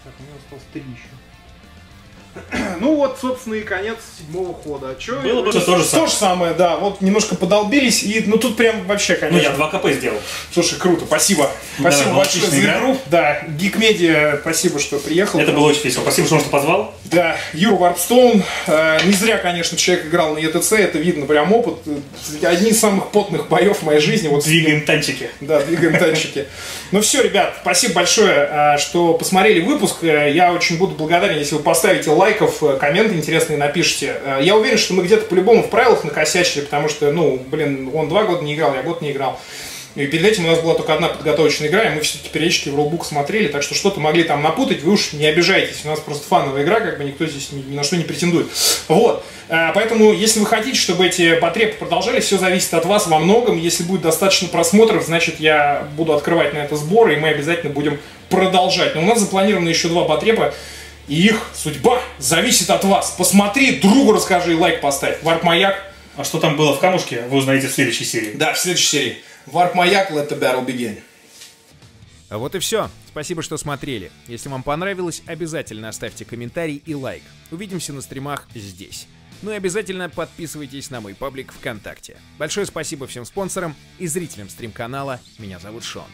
Так, у меня осталось три еще. Ну вот, собственно, и конец седьмого хода. Чё, Было бы то, то же самое. самое, да. Вот немножко подолбились, и ну тут прям вообще, Ну, конечно. я 2 КП сделал. Слушай, круто, спасибо. Да, Спасибо была большое за игра. игру. Да, Geek Media, спасибо, что приехал. Это было очень весело. Спасибо, что позвал. Да, Юра Варпстоун. Э, не зря, конечно, человек играл на ЕТЦ, это видно прям опыт. Э, Одни из самых потных боев в моей жизни. Вот Двигаем танчики. Да, двигаем танчики. Ну все, ребят, спасибо большое, э, что посмотрели выпуск. Я очень буду благодарен, если вы поставите лайков, э, комменты интересные напишите. Э, Я уверен, что мы где-то по-любому в правилах накосячили, потому что, ну, блин, он два года не играл, я год не играл. И перед этим у нас была только одна подготовочная игра, и мы все-таки периодически в роллбук смотрели, так что что-то могли там напутать, вы уж не обижайтесь. У нас просто фановая игра, как бы никто здесь ни, ни на что не претендует. Вот. Э, Поэтому, если вы хотите, чтобы эти потребы продолжались, все зависит от вас во многом. Если будет достаточно просмотров, значит, я буду открывать на это сборы, и мы обязательно будем продолжать. Но у нас запланировано еще два потреба, и их судьба зависит от вас. Посмотри, другу расскажи и лайк поставь. Варп-маяк. А что там было в камушке, вы узнаете в следующей серии. Да, в следующей серии. Варп-маяк, let the battle begin. А вот и все. Спасибо, что смотрели. Если вам понравилось, обязательно оставьте комментарий и лайк. Увидимся на стримах здесь. Ну и обязательно подписывайтесь на мой паблик ВКонтакте. Большое спасибо всем спонсорам и зрителям стрим-канала. Меня зовут Шон.